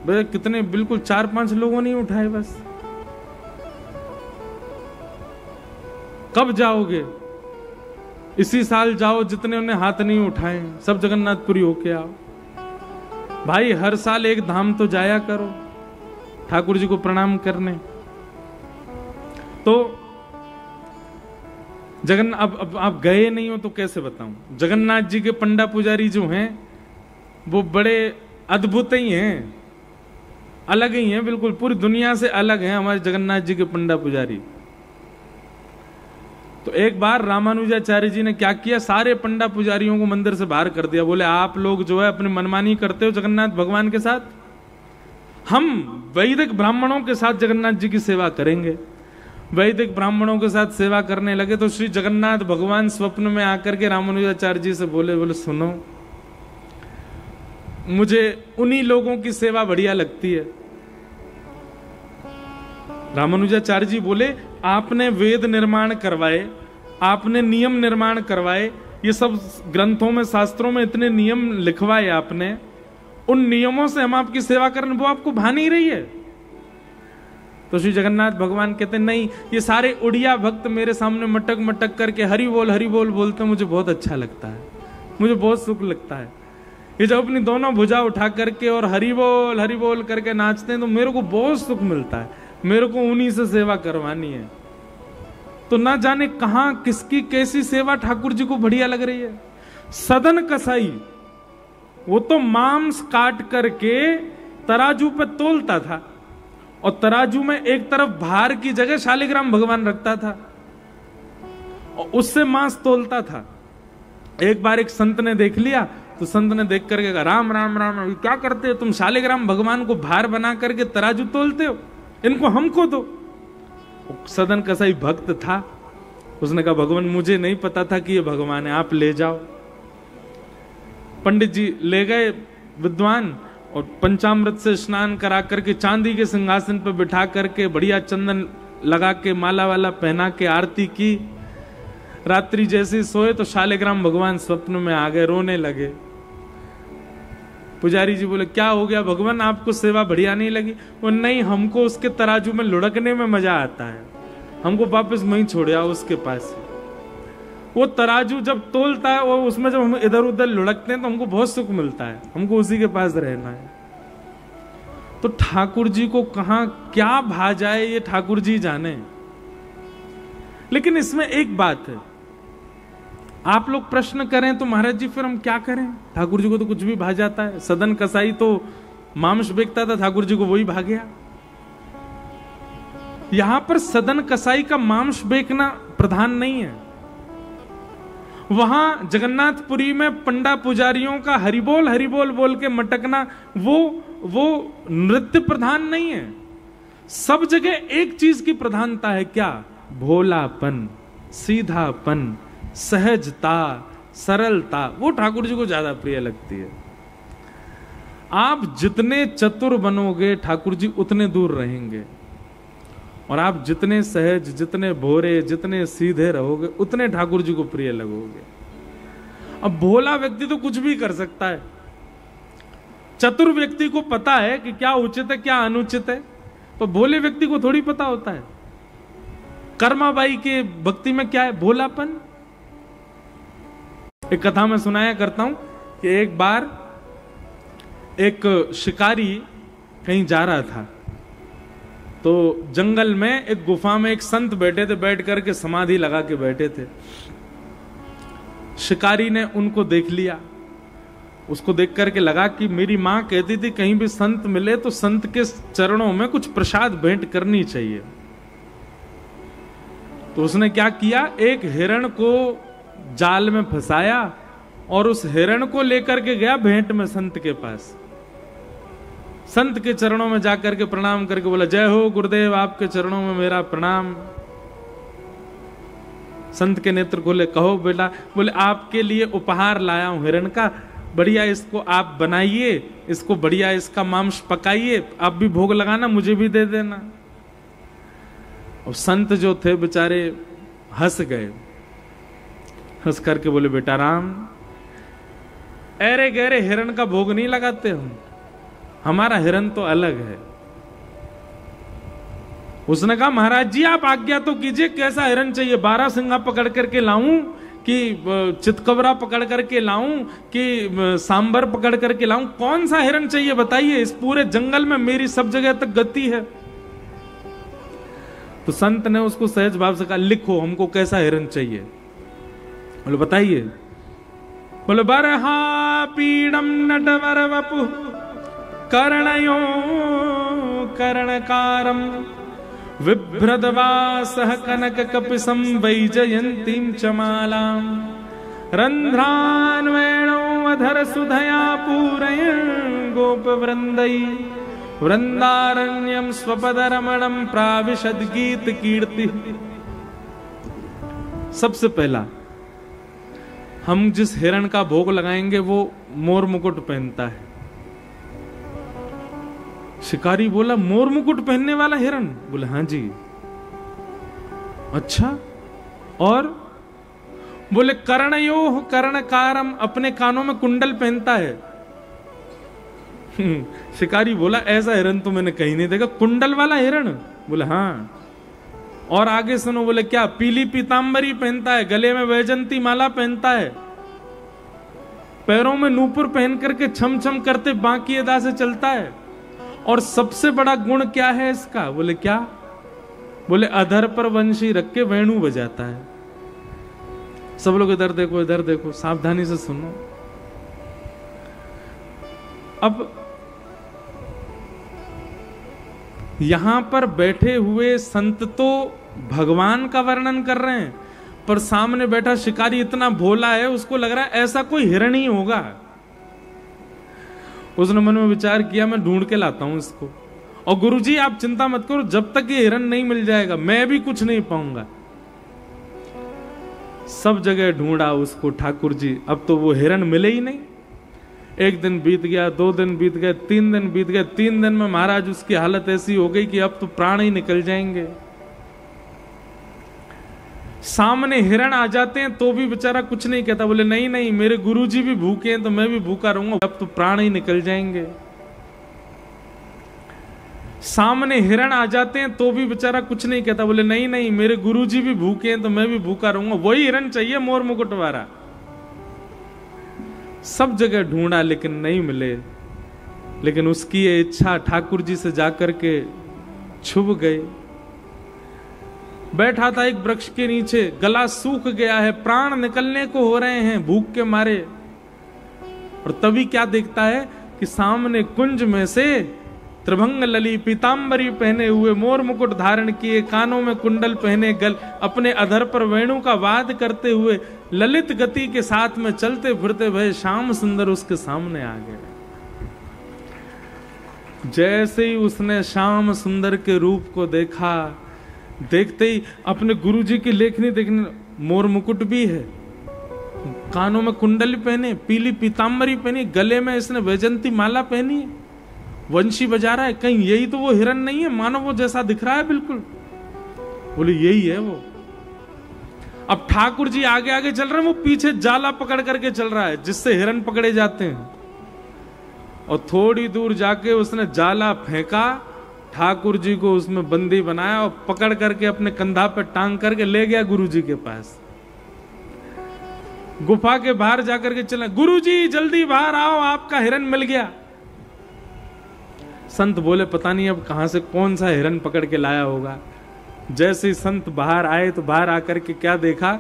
भैया, कितने बिल्कुल चार पाँच लोगों ने उठाए बस। कब जाओगे? इसी साल जाओ जितने उन्हें हाथ नहीं उठाए। सब जगन्नाथपुरी होके आओ। भाई, हर साल एक धाम तो जाया करो, ठाकुर जी को प्रणाम करने। तो जगन, अब अब, आप गए नहीं हो तो कैसे बताऊँ? जगन्नाथ जी के पंडा पुजारी जो हैं, वो बड़े अद्भुत ही हैं। अलग ही हैं, बिल्कुल पूरी दुनिया से अलग हैं हमारे जगन्नाथ जी के पंडा पुजारी। तो एक बार रामानुजाचार्य जी ने क्या किया? सारे पंडा पुजारियों को मंदिर से बाहर कर दिया। बोले, आप लोग जो है अपनी मनमानी करते हो जगन्नाथ भगवान के साथ? हम वैदिक ब्राह्मणों के साथ जगन्नाथ जी की सेवा करेंगे। वैदिक ब्राह्मणों के साथ सेवा करने लगे तो श्री जगन्नाथ भगवान स्वप्न में आकर के रामानुजाचार्य जी से बोले बोले, सुनो मुझे उन्हीं लोगों की सेवा बढ़िया लगती है। रामानुजाचार्य जी बोले, आपने वेद निर्माण करवाए, आपने नियम निर्माण करवाए, ये सब ग्रंथों में, शास्त्रों में इतने नियम लिखवाए आपने, उन नियमों से हम आपकी सेवा करें वो आपको भा नहीं रही है। तो श्री जगन्नाथ भगवान कहते, नहीं, ये सारे उड़िया भक्त मेरे सामने मटक मटक करके हरि बोल हरि बोल बोलते मुझे बहुत अच्छा लगता है, मुझे बहुत सुख लगता है। ये जब अपनी दोनों भुजा उठा करके और हरी बोल हरी बोल करके नाचते हैं तो मेरे को बहुत सुख मिलता है। मेरे को उन्हीं से सेवा करवानी है। तो ना जाने कहा, किसकी, कैसी सेवा ठाकुर जी को बढ़िया लग रही है। सदन कसाई, वो तो मांस काट करके तराजू पे तोलता था और तराजू में एक तरफ़ भार की जगह शालिग्राम भगवान रखता था और उससे मांस तोलता था। एक बार एक संत ने देख लिया तो संत ने देख करके कहा, राम राम राम राम, क्या करते हो? तुम शालिग्राम भगवान को भार बना करके तराजू तोलते हो? इनको हमको दो। सदन कसाई भक्त था। उसने कहा, भगवान, मुझे नहीं पता था कि ये भगवान है, आप ले जाओ। पंडित जी ले गए विद्वान और पंचामृत से स्नान करा करके चांदी के सिंहासन पर बिठा करके बढ़िया चंदन लगा के, माला वाला पहना के आरती की। रात्रि जैसे सोए तो शालिग्राम भगवान स्वप्न में आ गए, रोने लगे। पुजारी जी बोले, क्या हो गया? भगवान, आपको सेवा बढ़िया नहीं लगी? वो, नहीं, हमको उसके तराजू में लुढ़कने में मज़ा आता है। हमको वापस वहीं छोड़ आओ, उसके पास वो तराजू जब तोलता है, वो उसमें जब हम इधर उधर लुढ़कते हैं तो हमको बहुत सुख मिलता है। हमको उसी के पास रहना है। तो ठाकुर जी को कहा, क्या भा जाए ये ठाकुर जी जाने। लेकिन इसमें एक बात है। आप लोग प्रश्न करें तो महाराज जी, फिर हम क्या करें? ठाकुर जी को तो कुछ भी भा जाता है। सदन कसाई तो मांस बेचता था, ठाकुर जी को वही भाग गया। यहाँ पर सदन कसाई का मांस बेचना प्रधान नहीं है। वहाँ जगन्नाथपुरी में पंडा पुजारियों का हरिबोल हरिबोल बोल के मटकना वो वो नृत्य प्रधान नहीं है। सब जगह एक चीज़ की प्रधानता है क्या? भोलापन, सीधापन। सहजता, सरलता, वो ठाकुर जी को ज़्यादा प्रिय लगती है। आप जितने चतुर बनोगे, ठाकुर जी उतने दूर रहेंगे। और आप जितने सहज, जितने भोरे, जितने सीधे रहोगे, उतने ठाकुर जी को प्रिय लगोगे। अब भोला व्यक्ति तो कुछ भी कर सकता है। चतुर व्यक्ति को पता है कि क्या उचित है, क्या अनुचित है। तो भोले व्यक्ति को थोड़ी पता होता है। कर्माबाई के भक्ति में क्या है? भोलापन। एक कथा में सुनाया करता हूँ कि एक बार एक शिकारी कहीं जा रहा था। तो जंगल में एक गुफा में एक संत बैठे थे, बैठ करके समाधि लगा के बैठे थे। शिकारी ने उनको देख लिया। उसको देख करके लगा कि मेरी माँ कहती थी, कहीं भी संत मिले तो संत के चरणों में कुछ प्रसाद भेंट करनी चाहिए। तो उसने क्या किया, एक हिरण को जाल में फंसाया और उस हिरण को लेकर के गया भेंट में संत के पास। संत के चरणों में जाकर के प्रणाम करके बोला, जय हो गुरुदेव, आपके चरणों में मेरा प्रणाम। संत के नेत्र खोले, कहो बेटा। बोले, आपके लिए उपहार लाया हूँ हिरण का। बढ़िया इसको आप बनाइए, इसको बढ़िया इसका मांस पकाइए, आप भी भोग लगाना, मुझे भी दे देना। और संत जो थे बेचारे हंस गए। हंस करके बोले, बेटा राम अरे गहरे हिरण का भोग नहीं लगाते हम? हमारा हिरण तो अलग है। उसने कहा, महाराज जी, आप आज्ञा तो कीजिए, कैसा हिरण चाहिए? बारह सिंगा पकड़ करके लाऊं कि चितकबरा पकड़ करके लाऊं कि सांबर पकड़ करके लाऊं? कौन सा हिरण चाहिए? बताइए, इस पूरे जंगल में मेरी सब जगह तक गति है। तो संत ने उसको सहज भाव से कहा, लिखो हमको कैसा हिरण चाहिए? बोले, बताइए। बोले, बरहा पीड़म नटवर वपु कर्णयो कर्णकारम बिभ्रदवासः कनक कपिसं वैजयन्तीं च मालाम् रन्ध्रान् वेणोऽधर सुधया पूरयन् गोपवृन्दै, वृन्दारण्यं स्वपदरमणं प्राविशद गीत कीर्ति सबसे पहला हम जिस हिरण का भोग लगाएँगे, वो मोर मुकुट पहनता है। शिकारी बोला, मोर मुकुट पहनने वाला हिरण? बोले हाँ जी। अच्छा और? बोले कर्ण यो कर्ण कारम अपने कानों में कुंडल पहनता है। [LAUGHS] शिकारी बोला, ऐसा हिरण तो मैंने कहीं नहीं देखा। कुंडल वाला हिरण? बोले हाँ। और आगे सुनो, बोले, क्या पीली पीताम्बरी पहनता है? गले में वैजंती माला पहनता है? पैरों में नूपुर पहन करके छम छम करते बाकी अदा से चलता है? और सबसे बड़ा गुण क्या है इसका? बोले, क्या? बोले, अधर पर वंशी रख के वेणु बजाता है। सब लोग इधर देखो इधर देखो, सावधानी से सुनो। अब यहाँ पर बैठे हुए संत तो भगवान का वर्णन कर रहे हैं, पर सामने बैठा शिकारी इतना भोला है, उसको लग रहा है ऐसा कोई हिरण ही होगा। उसने मन में विचार किया, मैं ढूंढ के लाता हूँ इसको। और गुरुजी, आप चिंता मत करो, जब तक ये हिरण नहीं मिल जाएगा, मैं भी कुछ नहीं पाऊँगा। सब जगह ढूंढा उसको, ठाकुर जी, अब तो वो हिरण मिले ही नहीं। एक दिन बीत गया, दो दिन बीत गए, तीन दिन बीत गए, तीन दिन में महाराज उसकी हालत ऐसी हो गई कि अब तो प्राण ही निकल जाएँगे। सामने हिरण आ जाते हैं तो भी बेचारा कुछ नहीं कहता, बोले, नहीं नहीं, मेरे गुरुजी भी भूखे हैं तो मैं भी भूखा रहूँगा, अब तो प्राण ही निकल जाएँगे। सामने हिरण आ जाते हैं तो भी बेचारा कुछ नहीं कहता, बोले, नहीं नहीं, मेरे गुरुजी भी भूखे हैं तो मैं भी भूखा रहूँगा, वही हिरण चाहिए मोर मुकुट वाला सब जगह ढूंढा लेकिन नहीं मिले। लेकिन उसकी ये इच्छा ठाकुर जी से जाकर के छुप गई। बैठा था एक वृक्ष के नीचे, गला सूख गया है, प्राण निकलने को हो रहे हैं, भूख के मारे। और तभी क्या देखता है कि सामने कुंज में से त्रिभंग लली पीताम्बरी पहने हुए मोर मुकुट धारण किए, कानों में कुंडल पहने गल, अपने अधर पर वेणु का वाद करते हुए ललित गति के साथ में चलते फिरते भय श्याम सुंदर उसके सामने आ गए। जैसे ही उसने श्याम सुंदर के रूप को देखा, देखते ही अपने गुरुजी की लेखनी देखने, मोर मुकुट भी है। कानों में कुंडली पहने, पीली पीताम्बरी पहनी, गले में इसने वैजंती माला पहनी। वंशी बजा रहा है, कहीं यही तो वो हिरन नहीं है, मानो वो जैसा दिख रहा है बिल्कुल। बोले, यही है वो। अब ठाकुर जी आगे आगे चल रहे हैं, वो पीछे जाला पकड़ करके चल रहा है, जिससे हिरन पकड़े जाते हैं। और थोड़ी दूर जाके उसने जाला फेंका, ठाकुर जी को उसमें बंदी बनाया और पकड़ करके अपने कंधा पे टांग करके ले गया गुरु जी के पास। गुफा के बाहर जाकर के चला, गुरु जी, जल्दी बाहर आओ, आपका हिरन मिल गया। संत बोले, पता नहीं अब कहाँ से कौन सा हिरन पकड़ के लाया होगा। जैसे संत बाहर आए तो बाहर आकर के क्या देखा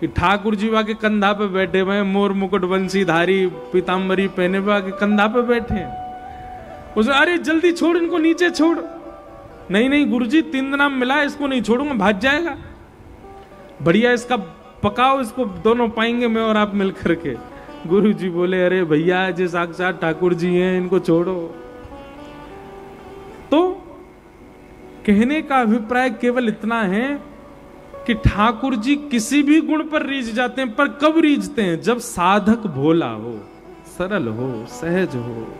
कि ठाकुर जी वहाँ के कंधा पे बैठे हुए मोर मुकुट बंसी धारी पीताम्बरी पहने हुए के कंधा पे बैठे हैं। उसने, अरे जल्दी छोड़ इनको, नीचे छोड़। नहीं नहीं, गुरुजी, तीन दिन मिला, इसको नहीं छोड़ूँगा, भाग जाएगा। बढ़िया, इसका पकाओ, इसको दोनों पाएँगे मैं और आप मिल करके गुरु जी बोले, अरे भैया जे साक्षात ठाकुर जी हैं, इनको छोड़ो। तो कहने का अभिप्राय केवल इतना है कि ठाकुर जी किसी भी गुण पर रीझ जाते हैं, पर कब रीझते हैं? जब साधक भोला हो, सरल हो, सहज हो।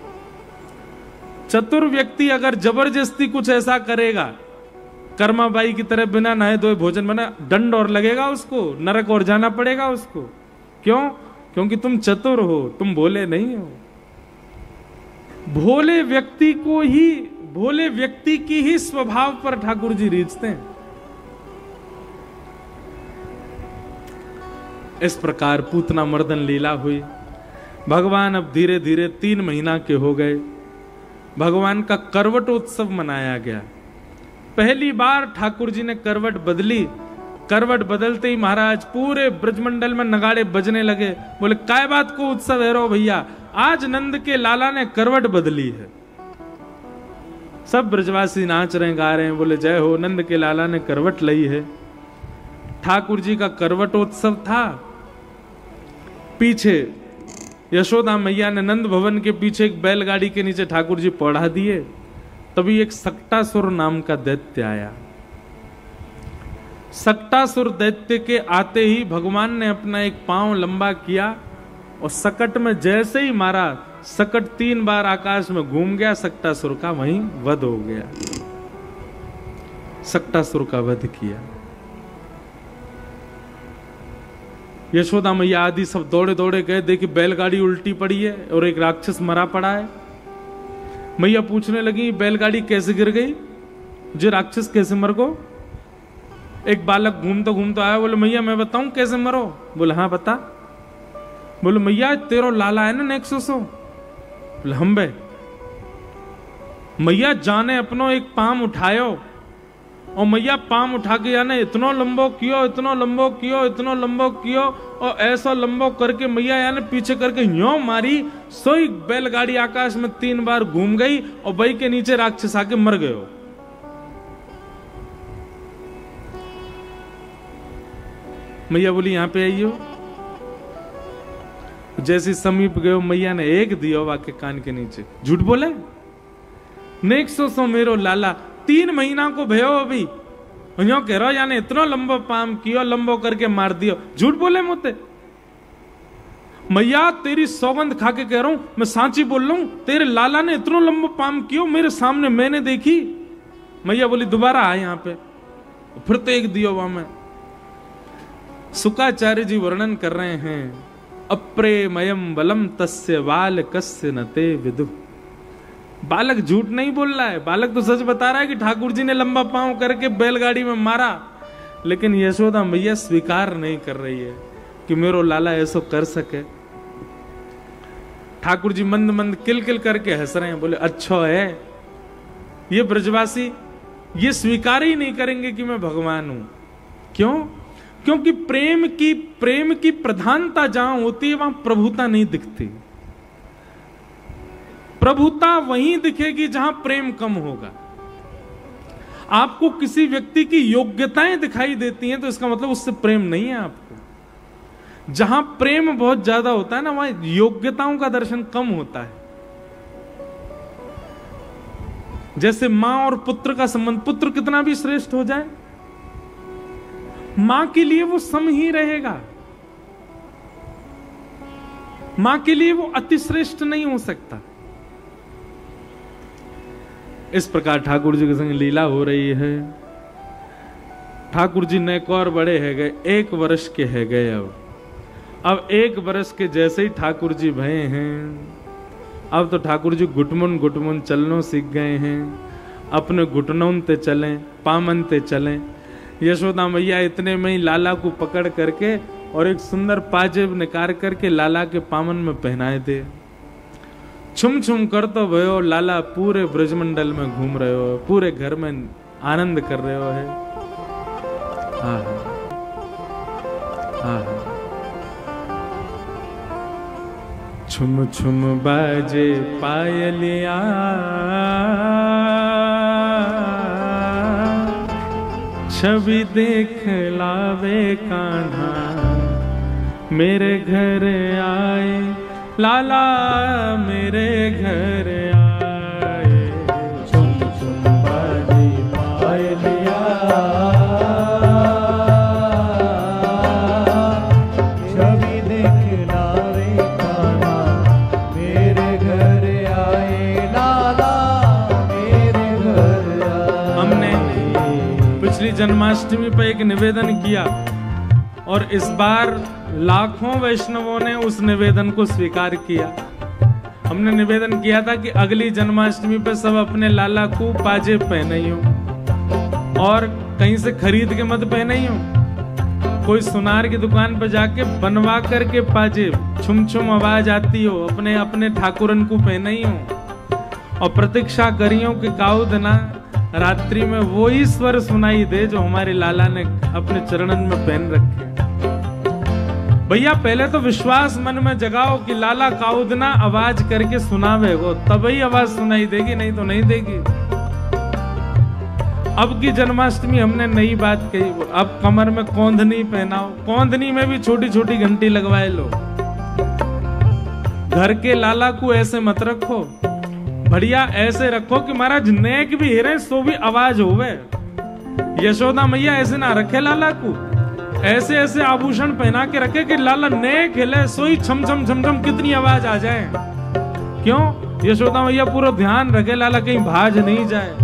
चतुर व्यक्ति अगर ज़बरदस्ती कुछ ऐसा करेगा कर्माबाई की तरह बिना नहाए धोए भोजन बना दंड और लगेगा उसको, नरक और जाना पड़ेगा उसको। क्यों? क्योंकि तुम चतुर हो, तुम भोले नहीं हो। भोले व्यक्ति को ही भोले व्यक्ति की ही स्वभाव पर ठाकुर जी रीझते हैं। इस प्रकार पूतना मर्दन लीला हुई। भगवान अब धीरे धीरे तीन महीना के हो गए। भगवान का करवट उत्सव मनाया गया। पहली बार ठाकुर जी ने करवट बदली। करवट बदलते ही महाराज पूरे ब्रजमंडल में नगाड़े बजने लगे। बोले, काय बात को उत्सव है रो भैया? आज नंद के लाला ने करवट बदली है। सब ब्रजवासी नाच रहे, गा रहे हैं, बोले, जय हो, नंद के लाला ने करवट ली है। ठाकुर जी का करवटोत्सव था। पीछे यशोदा मैया ने नंद भवन के पीछे एक बैलगाड़ी के नीचे ठाकुर जी पढ़ा दिए, तभी एक सक्टासुर नाम का दैत्य आया। सक्टासुर दैत्य के आते ही भगवान ने अपना एक पाँव लंबा किया और सकट में जैसे ही मारा सकट तीन बार आकाश में घूम गया सक्टासुर का वहीं वध हो गया। सक्टासुर का वध किया। यशोदा मैया आदि सब दौड़े दौड़े गए, देखी बैलगाड़ी उल्टी पड़ी है और एक राक्षस मरा पड़ा है। मैया पूछने लगी, बैलगाड़ी कैसे गिर गई? जो राक्षस कैसे मर गो एक बालक घूमता घूमता आया, बोले, मैया, मैं बताऊँ कैसे मरो? बोले हाँ बता। बोले, मैया, तेरो लाला है ना नेक्सो सो बोले हम बे मैया जाने अपनो एक पाम उठायो, और मैया पाम उठा के यानी इतनो लंबो कियो, इतनो लंबो कियो, इतनो लंबो कियो, और ऐसा लंबो करके मैया यानी पीछे करके यो मारी, सोई बैलगाड़ी आकाश में तीन बार घूम गई, और बई के नीचे राक्षस आके मर गयो। मैया बोली, यहाँ पे आइयो। जैसे समीप गयो मैया ने एक दियो वाके कान के नीचे। झूठ बोले? नेक सो सो मेरो लाला, तीन महीना को भयो अभी। यो कह रहा यानी इतना लंबो पाम कियो, लंबो करके मार दियो। झूठ बोले मुते मैया, तेरी सौगंध खा के कह रहा हूँ, मैं सांची बोल रहा हूँ, तेरे लाला ने इतना लंबो पाम कियो, मेरे सामने मैंने देखी। मैया बोली, दोबारा आ यहाँ पे। फिर तो एक दियो वहाँ में। सुकाचार्य जी वर्णन कर रहे हैं। अप्रेमयम बलम तस्य बाल कस्य नते विदु। बालक झूठ नहीं बोल रहा है। बालक तो सच बता रहा है कि ठाकुर जी ने लंबा पाँव करके बैलगाड़ी में मारा। लेकिन यशोदा मैया स्वीकार नहीं कर रही है कि मेरो लाला ऐसो कर सके। ठाकुर जी मंद मंद किल किल करके हंस रहे हैं, बोले अच्छा है। ये ब्रजवासी, ये स्वीकार ही नहीं करेंगे कि मैं भगवान हूँ। क्यों? क्योंकि प्रेम की प्रेम की प्रधानता जहाँ होती है, वहाँ प्रभुता नहीं दिखती। प्रभुता वहीं दिखेगी जहाँ प्रेम कम होगा। आपको किसी व्यक्ति की योग्यताएँ दिखाई देती हैं तो इसका मतलब उससे प्रेम नहीं है आपको। जहाँ प्रेम बहुत ज़्यादा होता है ना, वहाँ योग्यताओं का दर्शन कम होता है। जैसे माँ और पुत्र का संबंध, पुत्र कितना भी श्रेष्ठ हो जाए माँ के लिए वो सम ही रहेगा। माँ के लिए वो अतिश्रेष्ठ नहीं हो सकता। इस प्रकार ठाकुर जी के संग लीला हो रही है। ठाकुर जी नेक और बड़े है, गए, एक वर्ष के है गए अब। अब एक वर्ष के जैसे ही ठाकुर जी भय हैं, अब तो ठाकुर जी गुटमुन गुटमुन चलनों सीख गए हैं। अपने घुटनों ते चलें, पामन ते चलें यशोदा मैया इतने में ही लाला को पकड़ करके और एक सुंदर पाजेब निकाल करके लाला के पामन में पहनाए थे। छुम छुम कर तो भयो लाला पूरे ब्रजमंडल में घूम रहे हो, पूरे घर में आनंद कर रहे हो। है हाँ। हाँ हाँ। छुम छुम बाजे पायलिया। छवि देख लावे कान्हा। मेरे घर आए लाला मेरे घर जन्माष्टमी पर एक निवेदन किया और इस बार लाखों वैष्णवों ने उस निवेदन को स्वीकार किया। हमने निवेदन किया था कि अगली जन्माष्टमी पर सब अपने लाला को पाजे पहने ही और कहीं से खरीद के मत पहने ही कोई सुनार की दुकान पर जाके बनवा करके पाजे छुम छुम आवाज़ आती हो अपने अपने ठाकुरन को पहने ही हो। और प्रतीक्षा करियो कि काऊ देना रात्रि में वो ही स्वर सुनाई दे जो हमारे लाला ने अपने चरणन में पहन रखे भैया, पहले तो विश्वास मन में जगाओ कि लाला काउदना आवाज़ करके सुनावे वो तभी आवाज़ सुनाई देगी, नहीं तो नहीं देगी। अब की जन्माष्टमी हमने नई बात कही अब कमर में कौंधनी पहनाओ, कौंधनी में भी छोटी छोटी घंटी लगवाए लो। घर के लाला को ऐसे मत रखो। बढ़िया ऐसे रखो कि महाराज नेक भी हिरे, सो भी आवाज़ होवे। यशोदा मैया ऐसे ना रखे लाला को। ऐसे ऐसे आभूषण पहना के रखे कि लाला नेक हिले सोई छम छम छम छम कितनी आवाज़ आ जाए। क्यों? यशोदा मैया पूरा ध्यान रखे लाला, कहीं भाज नहीं जाए।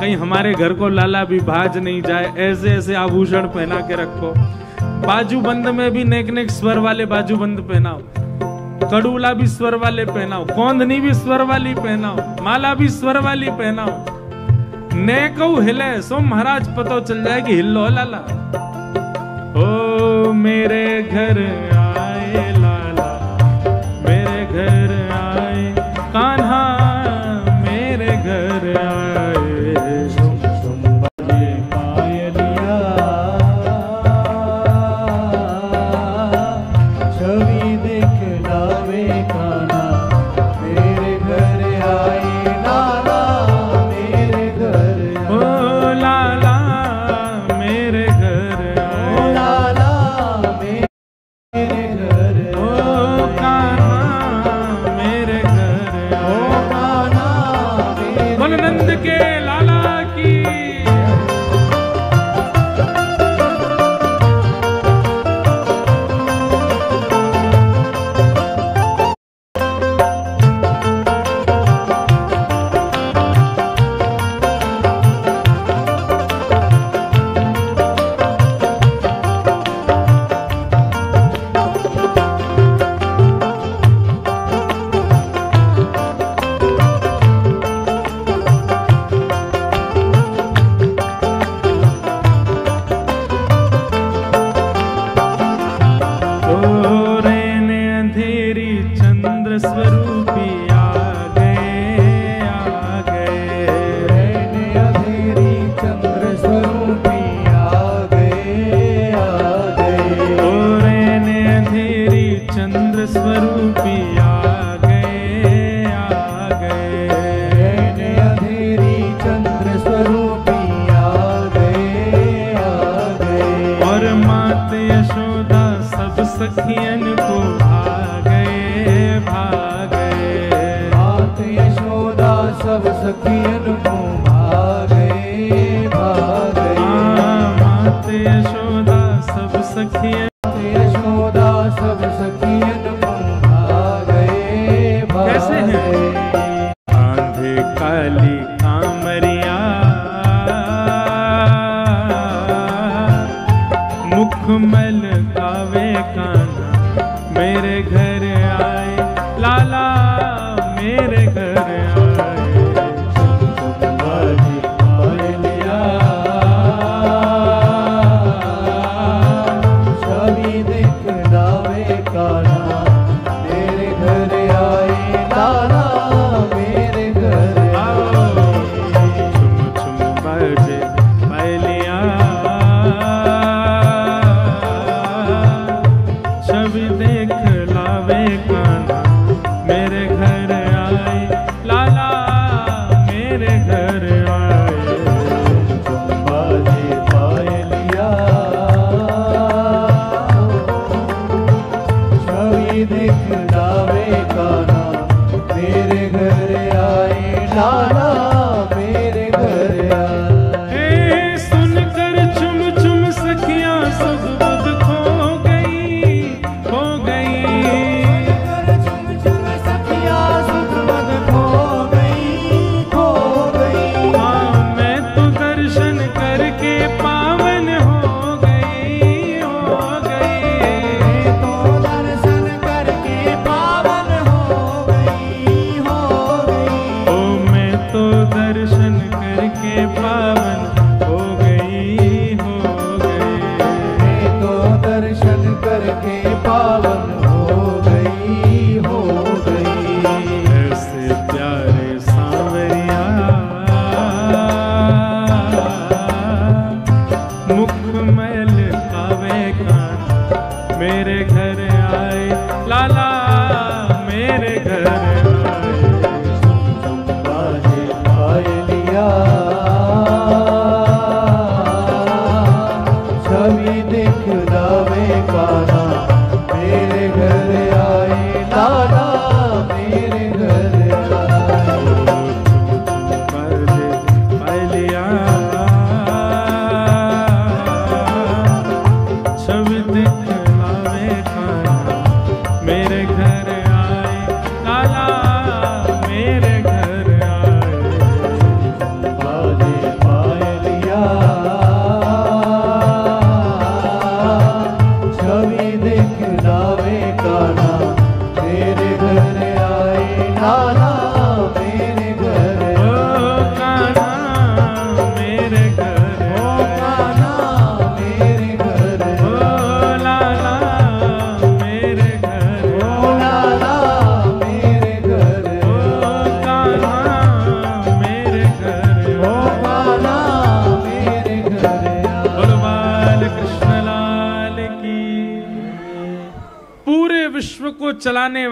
कहीं हमारे घर को लाला भी भाज नहीं जाए। ऐसे ऐसे आभूषण पहना के रखो। बाजू बंद में भी नेक नेक स्वर वाले बाजू बंद पहनाओ। कड़ूला भी स्वर वाले पहनाओ, कौंधनी भी स्वर वाली पहनाओ, माला भी स्वर वाली पहनाओ। ने कहू, हिले, सो महाराज, पतो चल जाएगी हिलो लाला। ओ, मेरे घर आए, लाला, मेरे घर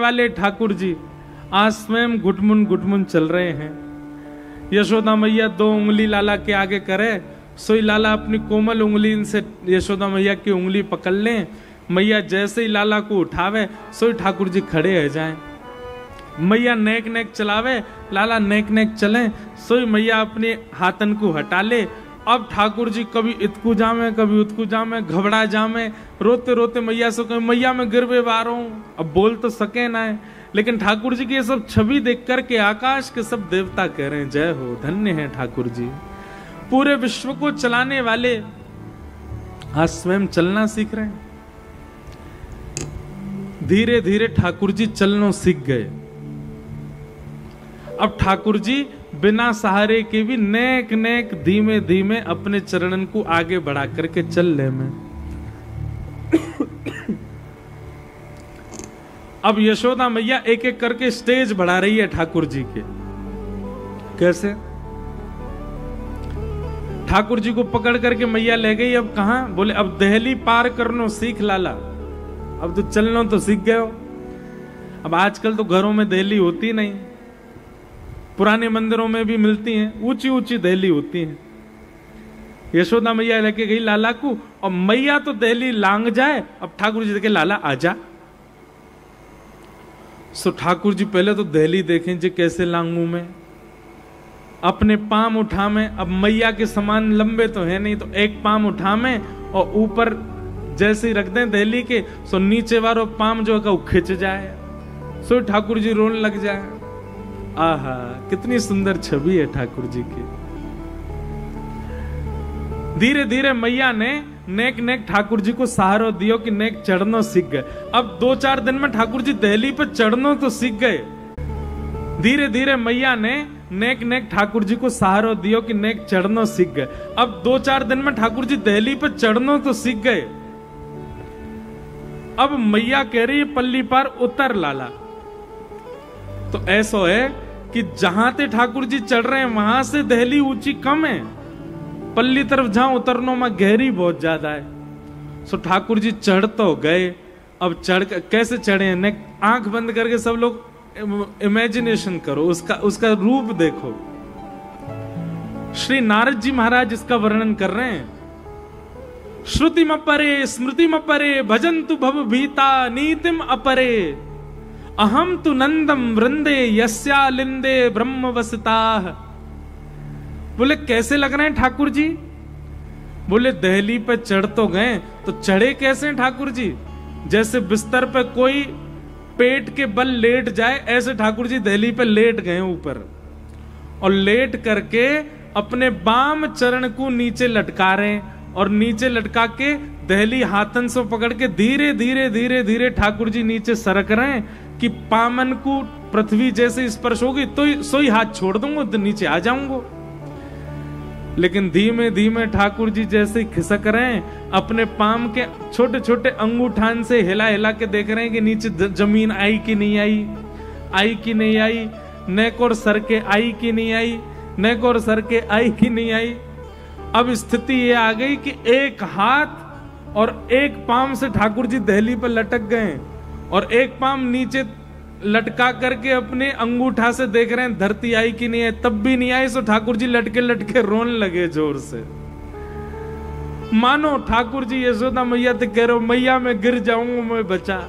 वाले ठाकुर जी, आज स्वयं घुटमुन घुटमुन चल रहे हैं। यशोदा मैया दो उंगली लाला के आगे करे, सोई लाला अपनी कोमल उंगली इनसे यशोदा मैया की उंगली पकड़ लें। मैया जैसे ही लाला को उठावे, सोई ठाकुर जी खड़े हो जाएँ। मैया नेक नेक चलावे, लाला नेक नेक चले, सोई मैया अपने हाथन को हटा ले अब ठाकुर जी कभी इतकू जामे, कभी उतकू जामे, घबरा जामे, रोते रोते मैया से कहे, मैया, मैं गिरवे बार हूँ। अब बोल तो सके ना है। लेकिन ठाकुर जी की ये सब छवि देख करके आकाश के सब देवता कह रहे हैं, जय हो, धन्य है ठाकुर जी। पूरे विश्व को चलाने वाले आज स्वयं चलना सीख रहे हैं। धीरे धीरे ठाकुर जी चलना सीख गए। अब ठाकुर जी बिना सहारे के भी नेक नेक धीमे धीमे अपने चरणन को आगे बढ़ा करके चल ले में। अब यशोदा मैया एक एक करके स्टेज बढ़ा रही है ठाकुर जी के। कैसे? ठाकुर जी को पकड़ करके मैया ले गई, अब कहा? बोले, अब दहली पार करनो सीख लाला। अब तो चलना तो सीख गए हो। अब आजकल तो घरों में दहली होती नहीं। पुराने मंदिरों में भी मिलती हैं ऊँची ऊँची दहली होती हैं। यशोदा मैया लेके गई लाला को और मैया तो दहली लांग जाए, अब ठाकुर जी देखे लाला आजा सो ठाकुर जी पहले तो दहली देखें जी कैसे लांगू मैं। अपने पाम उठा में अब मैया के समान लंबे तो है नहीं तो एक पाम उठा में और ऊपर जैसे ही रख दें दहली के, सो नीचे वालो पाम जो है खिंच जाए। सो ठाकुर जी रोने लग जाए। आहा, कितनी सुंदर छवि है ठाकुर जी की। धीरे धीरे मैया ने नेक नेक ठाकुर जी को सहारो दियो कि नेक चढ़नो सीख गए। अब दो चार दिन में ठाकुर जी दहली पर चढ़नो तो सीख गए। धीरे धीरे मैया ने नेक नेक ठाकुर जी को सहारो दियो कि नेक चढ़नो सीख गए। अब दो चार दिन में ठाकुर जी दहली पर चढ़नो तो सीख गए। अब मैया कह रही है, पल्ली पार उतर, लाला। तो ऐसा है कि जहाँ ते ठाकुर जी चढ़ रहे हैं, वहाँ से दहली ऊँची कम है। पल्ली तरफ़ जहाँ उतरनो में गहरी बहुत ज़्यादा है। सो ठाकुर जी चढ़ तो गए। अब चढ़ कैसे चढ़े ने आँख बंद करके सब लोग इमेजिनेशन करो। उसका उसका रूप देखो। श्री नारद जी महाराज इसका वर्णन कर रहे हैं। श्रुतिम अपरे स्मृतिम अपरे भजंतु भव भीता, नीतिम अपरे। अहम तु नंदम वृंदे यस्या लिंदे ब्रह्म वसता बोले, कैसे लग रहे हैं ठाकुर जी बोले, दहली पे चढ़ तो गए तो चढ़े कैसे ठाकुर जी जैसे बिस्तर पे कोई पेट के बल लेट जाए, ऐसे ठाकुर जी दहली पे लेट गए ऊपर। और लेट करके अपने बाम चरण को नीचे लटका रहे और नीचे लटका के दहली हाथन से पकड़ के धीरे धीरे धीरे धीरे ठाकुर जी नीचे सरक रहे हैं कि पामन को पृथ्वी जैसे स्पर्श होगी तो सोई हाथ छोड़ दूँगा तो नीचे आ जाऊँगा। लेकिन धीमे धीमे ठाकुर जी जैसे खिसक रहे हैं, अपने पाम के छोटे छोटे अंगूठान से हिला हिला के देख रहे हैं कि नीचे ज़मीन आई कि नहीं आई आई कि नहीं आई, नेक और सर के आई कि नहीं आई, नेक और सर के आई कि नहीं आई। अब स्थिति ये आ गई कि एक हाथ और एक पाम से ठाकुर जी दहली पर लटक गए और एक पाम नीचे लटका करके अपने अंगूठा से देख रहे हैं, धरती आई कि नहीं है तब भी नहीं आई, सो ठाकुर जी लटके लटके रोने लगे ज़ोर से। मानो ठाकुर जी यशोदा मैया तो कह रहे मैया, मैं गिर जाऊँगा, मैं बचा।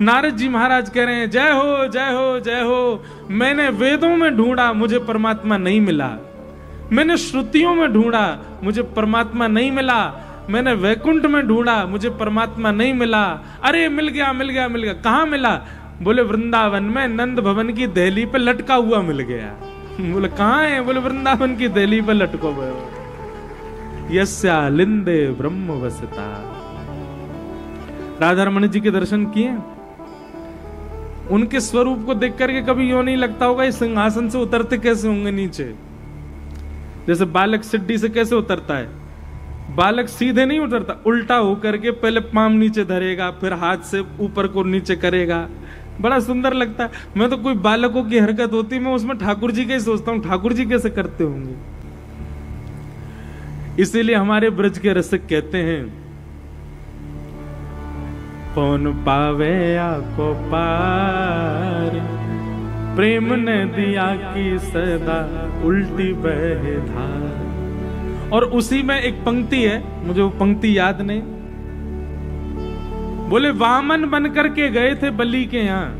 नारद जी महाराज कह रहे हैं, जय हो जय हो जय हो। मैंने वेदों में ढूंढा, मुझे परमात्मा नहीं मिला। मैंने श्रुतियों में ढूंढा, मुझे परमात्मा नहीं मिला। मैंने वैकुंठ में ढूंढा, मुझे परमात्मा नहीं मिला। अरे, मिल गया मिल गया मिल गया। कहा मिला? बोले, वृंदावन में नंद भवन की दहली पे लटका हुआ मिल गया। बोले, कहा है? बोले, वृंदावन की दहली पे लटको यस्या लिंदे ब्रह्म वसता राधा रमन जी के दर्शन किए। उनके स्वरूप को देख करके कभी यो नहीं लगता होगा, इस सिंहासन से उतरते कैसे होंगे नीचे? जैसे बालक सिड्डी से कैसे उतरता है? बालक सीधे नहीं उतरता, उल्टा होकर के पहले पाम नीचे धरेगा, फिर हाथ से ऊपर को नीचे करेगा। बड़ा सुंदर लगता है। मैं तो कोई बालकों की हरकत होती, मैं उसमें ठाकुर जी के ही सोचता हूँ, ठाकुर जी कैसे करते होंगे? इसीलिए हमारे ब्रज के रसिक कहते हैं, कौन पावे को पार? प्रेम ने दिया की सदा उल्टी बह धार। और उसी में एक पंक्ति है, मुझे वो पंक्ति याद नहीं। बोले, वामन बन करके गए थे बलि के यहाँ।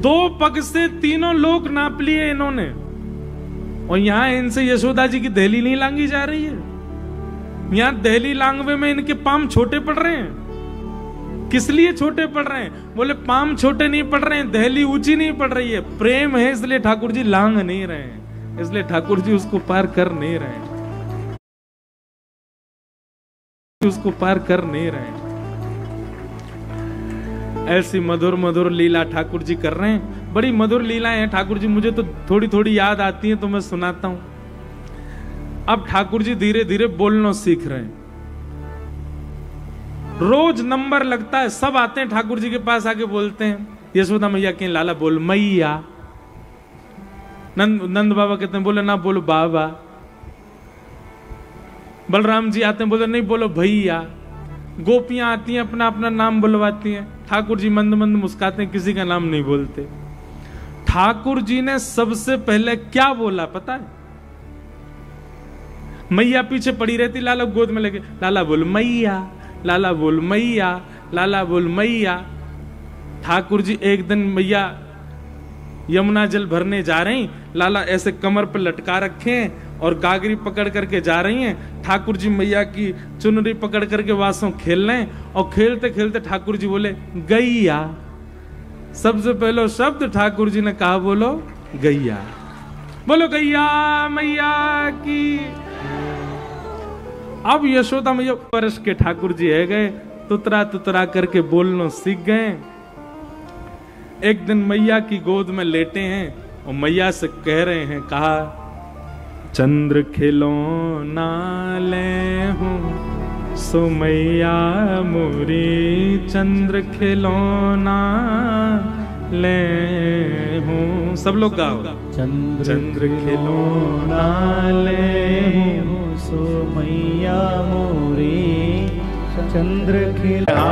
दो पग से तीनों लोग नाप लिए इन्होंने। और यहाँ इनसे यशोदा जी की दहली नहीं लांगी जा रही है। यहाँ दहली लांगवे में इनके पाम छोटे पड़ रहे हैं। किस लिए छोटे पड़ रहे हैं? बोले, पाम छोटे नहीं पड़ रहे हैं, दहली ऊँची नहीं पड़ रही है। प्रेम है, इसलिए ठाकुर जी लांग नहीं रहे हैं। इसलिए ठाकुर जी उसको पार कर नहीं रहे उसको पार कर नहीं रहे ऐसी मधुर मधुर लीला ठाकुर जी कर रहे हैं। बड़ी मधुर लीलाएँ हैं ठाकुर जी, मुझे तो थोड़ी थोड़ी याद आती है तो मैं सुनाता हूँ। अब ठाकुर जी धीरे धीरे बोलना सीख रहे हैं। रोज नंबर लगता है, सब आते हैं ठाकुर जी के पास आके बोलते हैं, यशोदा मैया के लाला बोल, मैया नंद नंद बाबा कहते हैं, बोले, ना बोलो बाबा। बलराम जी आते हैं, बोले, नहीं बोलो भैया। गोपियाँ आती हैं, अपना अपना नाम बुलवाती हैं। ठाकुर जी मंद मंद मुस्काते हैं, किसी का नाम नहीं बोलते। ठाकुर जी ने सबसे पहले क्या बोला, पता है? मैया पीछे पड़ी रहती, लाला गोद में लेके, लाला बोल मैया, लाला बोल मैया, लाला बोल मैया। ठाकुर जी एक दिन मैया यमुना जल भरने जा रही, लाला ऐसे कमर पर लटका रखे हैं और गागरी पकड़ करके जा रही हैं। ठाकुर जी मैया की चुनरी पकड़ करके वासों खेल रहे और खेलते खेलते ठाकुर जी बोले, गैया। सबसे पहले शब्द ठाकुर जी ने कहा, बोलो, गैया। बोलो, गैया मैया की। अब यशोदा मैया, वर्ष के ठाकुर जी है गए तुतरा तुतरा करके बोलना सीख गए एक दिन मैया की गोद में लेटे हैं और मैया से कह रहे हैं कहा चंद्र खिलो नाले हूँ सो मैया मोरी चंद्र खिलौना ले हूँ। सब लोग गाओ। चंद्र चंद्र खिलौना ले हूँ सो मैया मोरी चंद्र खिला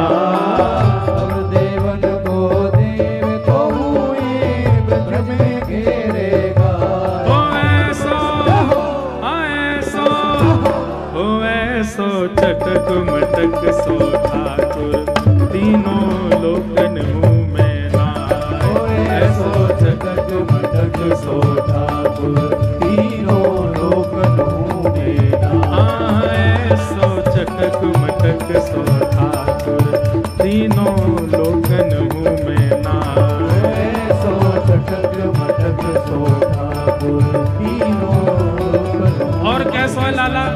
मटक सो ठाकुर। तीनों लोकन मुँह में नाय ऐसो जगत मटक सो ठाकुर। तीनों लोक नूने आए सो चटक मटक सो ठाकुर। तीनों लोकन मुँह में नाय ऐसो जगत मटक सो ठाकुर। तीनों और कैसा है लाला?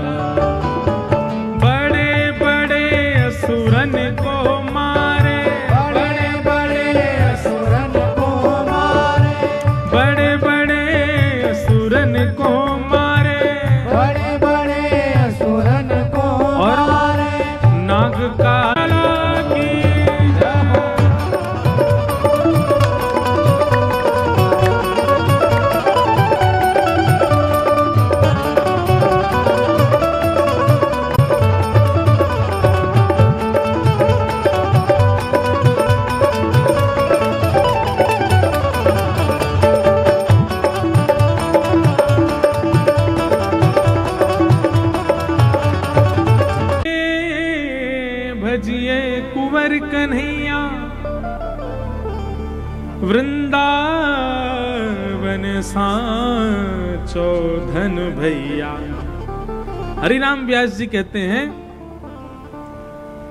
हरिराम व्यास जी कहते हैं,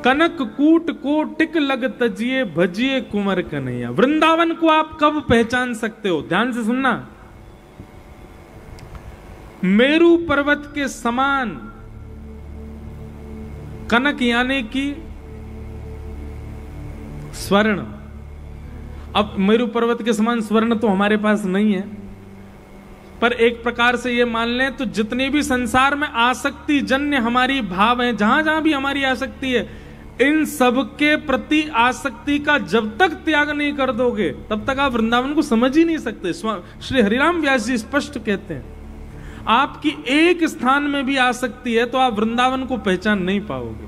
कनक कूट को टिक लग तजिए, भजिए कुंवर कन्हैया। वृंदावन को आप कब पहचान सकते हो? ध्यान से सुनना। मेरू पर्वत के समान कनक यानी कि स्वर्ण। अब मेरू पर्वत के समान स्वर्ण तो हमारे पास नहीं है। पर एक प्रकार से ये मान लें तो जितने भी संसार में आसक्ति जन्य हमारी भाव है, जहाँ जहाँ भी हमारी आसक्ति है, इन सब के प्रति आसक्ति का जब तक त्याग नहीं कर दोगे, तब तक आप वृंदावन को समझ ही नहीं सकते। श्री हरिराम व्यास जी स्पष्ट कहते हैं, आपकी एक स्थान में भी आसक्ति है तो आप वृंदावन को पहचान नहीं पाओगे।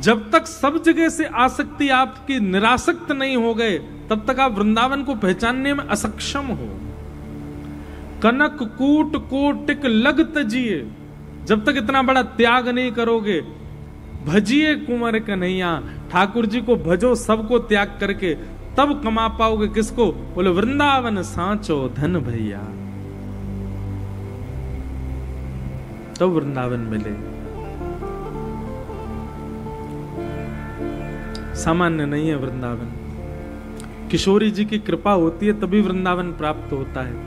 जब तक सब जगह से आसक्ति आपकी निरासक्त नहीं हो गए, तब तक आप वृंदावन को पहचानने में असक्षम हो। कनक कूट कोटिक लग तजिए जब तक इतना बड़ा त्याग नहीं करोगे, भजिए कुंवर कन्हैया। ठाकुर जी को भजो सबको त्याग करके, तब कमा पाओगे किसको? बोले, वृंदावन सांचो धन भैया। तब वृंदावन मिले। सामान्य नहीं है वृंदावन। किशोरी जी की कृपा होती है, तभी वृंदावन प्राप्त होता है।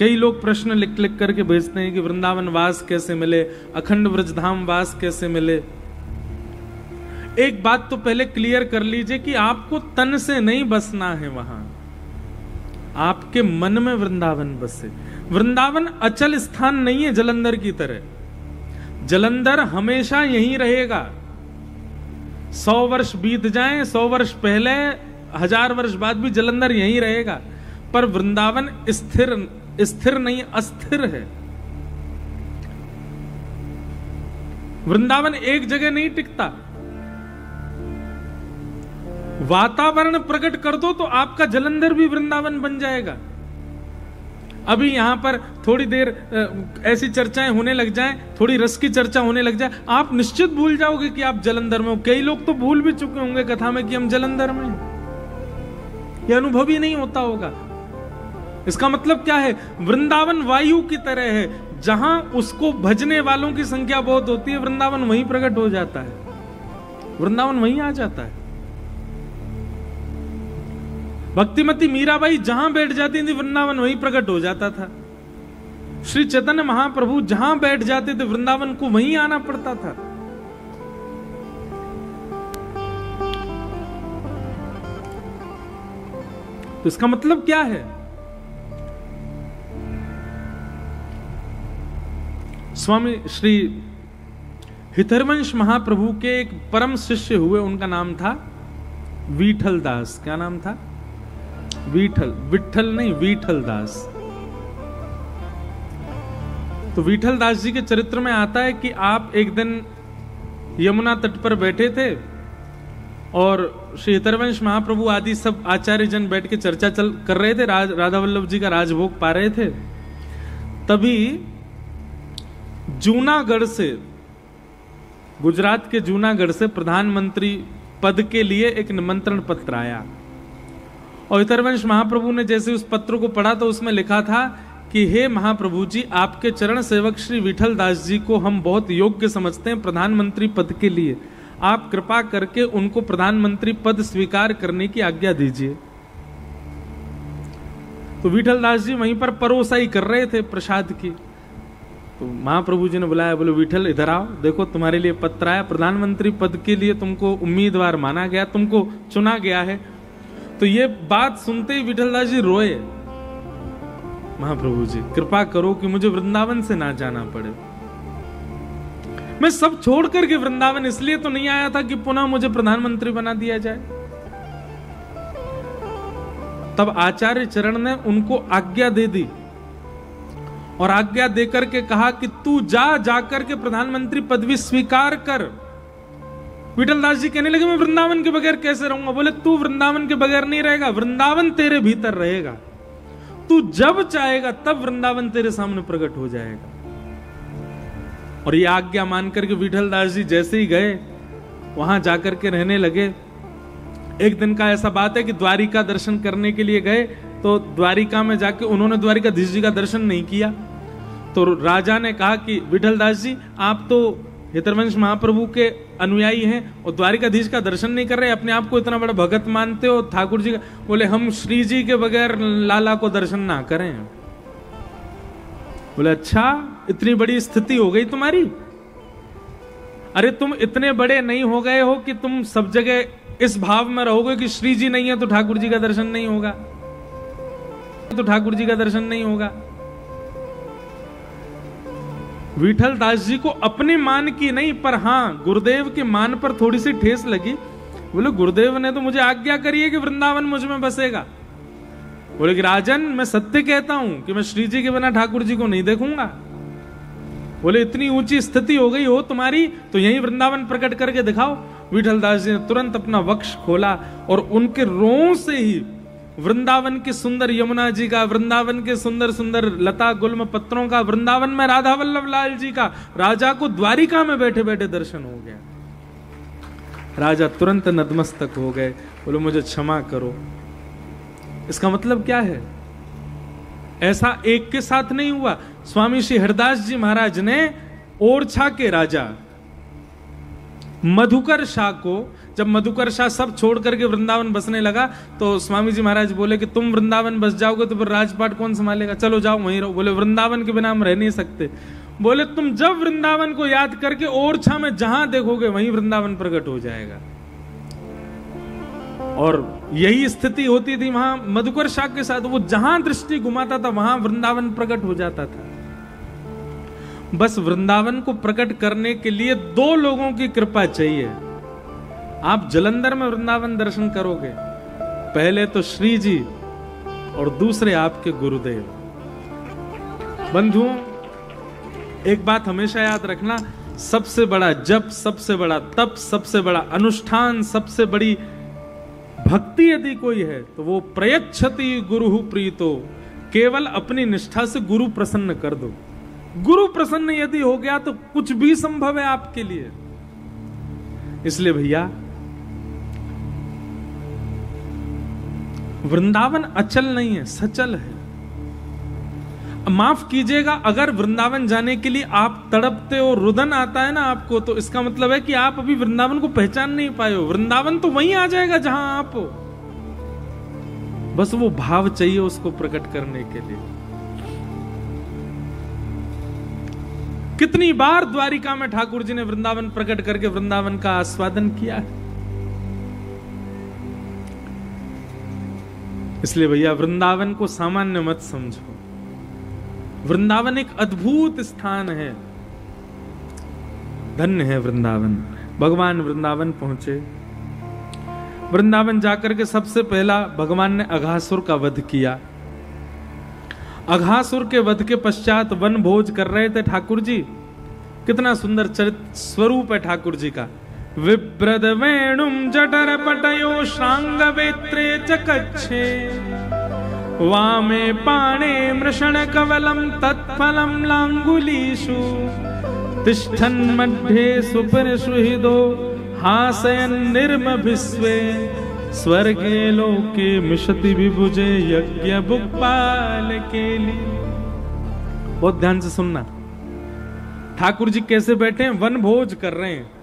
कई लोग प्रश्न लिख लिख करके भेजते हैं कि वृंदावन वास कैसे मिले, अखंड व्रजधाम वास कैसे मिले। एक बात तो पहले क्लियर कर लीजिए कि आपको तन से नहीं बसना है वहाँ। आपके मन में वृंदावन बसे। वृंदावन अचल स्थान नहीं है जलंधर की तरह। जलंधर हमेशा यहीं रहेगा। सौ वर्ष बीत जाए, सौ वर्ष पहले, हज़ार वर्ष बाद भी जलंधर यहीं रहेगा। पर वृंदावन स्थिर स्थिर नहीं, अस्थिर है। वृंदावन एक जगह नहीं टिकता। वातावरण प्रकट कर दो तो आपका जलंधर भी वृंदावन बन जाएगा। अभी यहाँ पर थोड़ी देर ऐसी चर्चाएँ होने लग जाएँ, थोड़ी रस की चर्चा होने लग जाए, आप निश्चित भूल जाओगे कि आप जलंधर में हो। कई लोग तो भूल भी चुके होंगे कथा में कि हम जलंधर में। यह अनुभव ही नहीं होता होगा। इसका मतलब क्या है? वृंदावन वायु की तरह है। जहाँ उसको भजने वालों की संख्या बहुत होती है, वृंदावन वहीं प्रकट हो जाता है। वृंदावन वहीं आ जाता है। भक्तिमती मीराबाई जहाँ बैठ जाती थी, वृंदावन वहीं प्रकट हो जाता था। श्री चैतन्य महाप्रभु जहाँ बैठ जाते थे, वृंदावन को वहीं आना पड़ता था। तो इसका मतलब क्या है? स्वामी श्री हितरवंश महाप्रभु के एक परम शिष्य हुए, उनका नाम था वीठल दास। क्या नाम था? वीठल। विठल नहीं, वीठल दास। तो वीठल दास जी के चरित्र में आता है कि आप एक दिन यमुना तट पर बैठे थे और श्री हितरवंश महाप्रभु आदि सब आचार्य जन बैठ के चर्चा चल कर रहे थे, राज, राधा वल्लभ जी का राजभोग पा रहे थे। तभी जूनागढ़ से, गुजरात के जूनागढ़ से प्रधानमंत्री पद के लिए एक निमंत्रण पत्र आया। और इतरवंश महाप्रभु ने जैसे उस पत्र को पढ़ा तो उसमें लिखा था कि, हे महाप्रभु जी आपके चरण सेवक श्री विठल दास जी को हम बहुत योग्य समझते हैं प्रधानमंत्री पद के लिए। आप कृपा करके उनको प्रधानमंत्री पद स्वीकार करने की आज्ञा दीजिए। तो विठल दास जी वहीं पर परोसाई कर रहे थे प्रसाद की। तो महाप्रभु जी ने बुलाया, बोले, विठल, इधर आओ। देखो, तुम्हारे लिए पत्र आया। प्रधानमंत्री पद के लिए तुमको उम्मीदवार माना गया, तुमको चुना गया है। तो ये बात सुनते ही विठल दास जी रोए। महाप्रभु जी कृपा करो कि मुझे वृंदावन से ना जाना पड़े। मैं सब छोड़ करके वृंदावन, इसलिए तो नहीं आया था कि पुनः मुझे प्रधानमंत्री बना दिया जाए। तब आचार्य चरण ने उनको आज्ञा दे दी। और आज्ञा देकर के कहा कि तू जा, जाकर के प्रधानमंत्री पदवी स्वीकार कर। विठल दास जी कहने लगे, मैं वृंदावन के बगैर कैसे रहूँगा? बोले, तू वृंदावन के बगैर नहीं रहेगा, वृंदावन तेरे भीतर रहेगा। तू जब चाहेगा, तब वृंदावन तेरे सामने प्रकट हो जाएगा। और ये आज्ञा मान करके विठल दास जी जैसे ही गए, वहाँ जाकर के रहने लगे। एक दिन का ऐसा बात है कि द्वारिका दर्शन करने के लिए गए तो द्वारिका में जाके उन्होंने द्वारिकाधीश जी का दर्शन नहीं किया। तो राजा ने कहा कि विठल दास जी, आप तो हितरवंश महाप्रभु के अनुयायी हैं और द्वारिकाधीश का दर्शन नहीं कर रहे, अपने आप को इतना बड़ा भगत मानते हो, ठाकुर जी का बोले, हम श्री जी के बगैर लाला को दर्शन ना करें। बोले अच्छा इतनी बड़ी स्थिति हो गई तुम्हारी? अरे, तुम इतने बड़े नहीं हो गए हो कि तुम सब जगह इस भाव में रहोगे कि श्री जी नहीं है तो ठाकुर जी का दर्शन नहीं होगा। तो ठाकुर जी का दर्शन नहीं होगा। विठल दास जी को अपने मान की नहीं, पर हाँ, गुरुदेव के मान पर थोड़ी सी ठेस लगी। बोले, गुरुदेव ने तो मुझे आज्ञा करी है कि वृंदावन मुझमें बसेगा। बोले कि, राजन, मैं सत्य कहता हूँ कि मैं श्री जी के बिना ठाकुर जी को नहीं देखूँगा। बोले, इतनी ऊँची स्थिति हो गई हो तुम्हारी तो यही वृंदावन प्रकट करके दिखाओ। विठल दास जी ने तुरंत अपना वक्ष खोला और उनके रो से ही वृंदावन की सुंदर यमुना जी का, वृंदावन के सुंदर सुंदर लता गुल्म पत्रों का, वृंदावन में राधा वल्लभ लाल जी का, राजा को द्वारिका में बैठे बैठे दर्शन हो गया राजा तुरंत नतमस्तक हो गए, बोलो, मुझे क्षमा करो। इसका मतलब क्या है? ऐसा एक के साथ नहीं हुआ। स्वामी श्री हरदास जी महाराज ने ओरछा के राजा, मधुकर शाह को जब मधुकर शाह सब छोड़ करके वृंदावन बसने लगा तो स्वामी जी महाराज बोले कि तुम वृंदावन बस जाओगे तो फिर राजपाट कौन संभालेगा? चलो जाओ वहीं रहो। बोले, वृंदावन के बिना हम रह नहीं सकते। बोले, तुम जब वृंदावन को याद करके ओरछा में जहाँ देखोगे, वहीं वृंदावन प्रकट हो जाएगा। और यही स्थिति होती थी वहाँ मधुकर शाह के साथ। वो जहाँ दृष्टि घुमाता था, वहाँ वृंदावन प्रकट हो जाता था। बस वृंदावन को प्रकट करने के लिए दो लोगों की कृपा चाहिए। आप जलंधर में वृंदावन दर्शन करोगे। पहले तो श्री जी और दूसरे आपके गुरुदेव। बंधुओं एक बात हमेशा याद रखना, सबसे बड़ा जप, सबसे बड़ा तप, सबसे बड़ा अनुष्ठान, सबसे बड़ी भक्ति यदि कोई है तो वो प्रयच्छति गुरु प्रीतो। केवल अपनी निष्ठा से गुरु प्रसन्न कर दो। गुरु प्रसन्न यदि हो गया तो कुछ भी संभव है आपके लिए। इसलिए भैया वृंदावन अचल नहीं है, सचल है। माफ़ कीजिएगा, अगर वृंदावन जाने के लिए आप तड़पते हो, रुदन आता है ना आपको तो इसका मतलब है कि आप अभी वृंदावन को पहचान नहीं पाए हो। वृंदावन तो वहीं आ जाएगा जहाँ आप हो। बस वो भाव चाहिए उसको प्रकट करने के लिए। कितनी बार द्वारिका में ठाकुर जी ने वृंदावन प्रकट करके वृंदावन का आस्वादन किया है? इसलिए भैया, वृंदावन को सामान्य मत समझो। वृंदावन एक अद्भुत स्थान है। धन्य है वृंदावन। भगवान वृंदावन पहुँचे। वृंदावन जाकर के सबसे पहला भगवान ने अघासुर का वध किया। अघासुर के वध के पश्चात वन भोज कर रहे थे ठाकुर जी। कितना सुंदर चरित्र स्वरूप है ठाकुर जी का। विब्रद वेणुम जटर पटयो श्रांग वेत्रे चकच्छे वामे पाणे मृषण कवलम तत्फलम लांगुलीषु तिष्ठन मध्ये सुपर सुहृदो हासयन निर्म विश्वे स्वर्गे लोके मिशति विभुजे यज्ञ बुकपाल के लिए बहुत ध्यान से सुनना। ठाकुर जी कैसे बैठे हैं? वन भोज कर रहे हैं।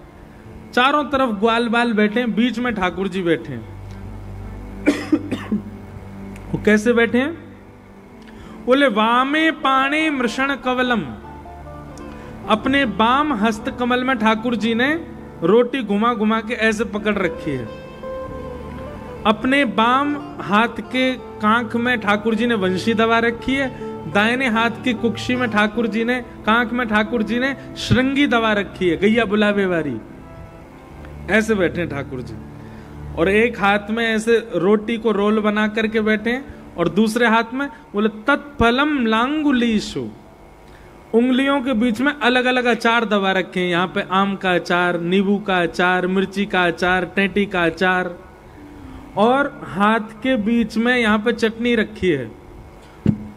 चारों तरफ़ ग्वाल बाल बैठे बीच में ठाकुर जी बैठे वो कैसे बैठे बोले, वामे पाणे मृषण कवलम, अपने बाम हस्त कमल में ठाकुर जी ने रोटी घुमा घुमा के ऐसे पकड़ रखी है। अपने बाम हाथ के कांख में ठाकुर जी ने वंशी दबा रखी है, दाहिने हाथ की कुक्षी में ठाकुर जी ने, कांख में ठाकुर जी ने श्रृंगी दबा रखी है, गैया बुलावे वारी ऐसे बैठे ठाकुर जी। और एक हाथ में ऐसे रोटी को रोल बना करके बैठे और दूसरे हाथ में बोले, तत्फलम लांगुलीशु। उंगलियों के बीच में अलग अलग अचार दबा रखे हैं। यहाँ पे आम का अचार, नींबू का अचार, मिर्ची का अचार, टेटी का अचार। और हाथ के बीच में यहाँ पे चटनी रखी है।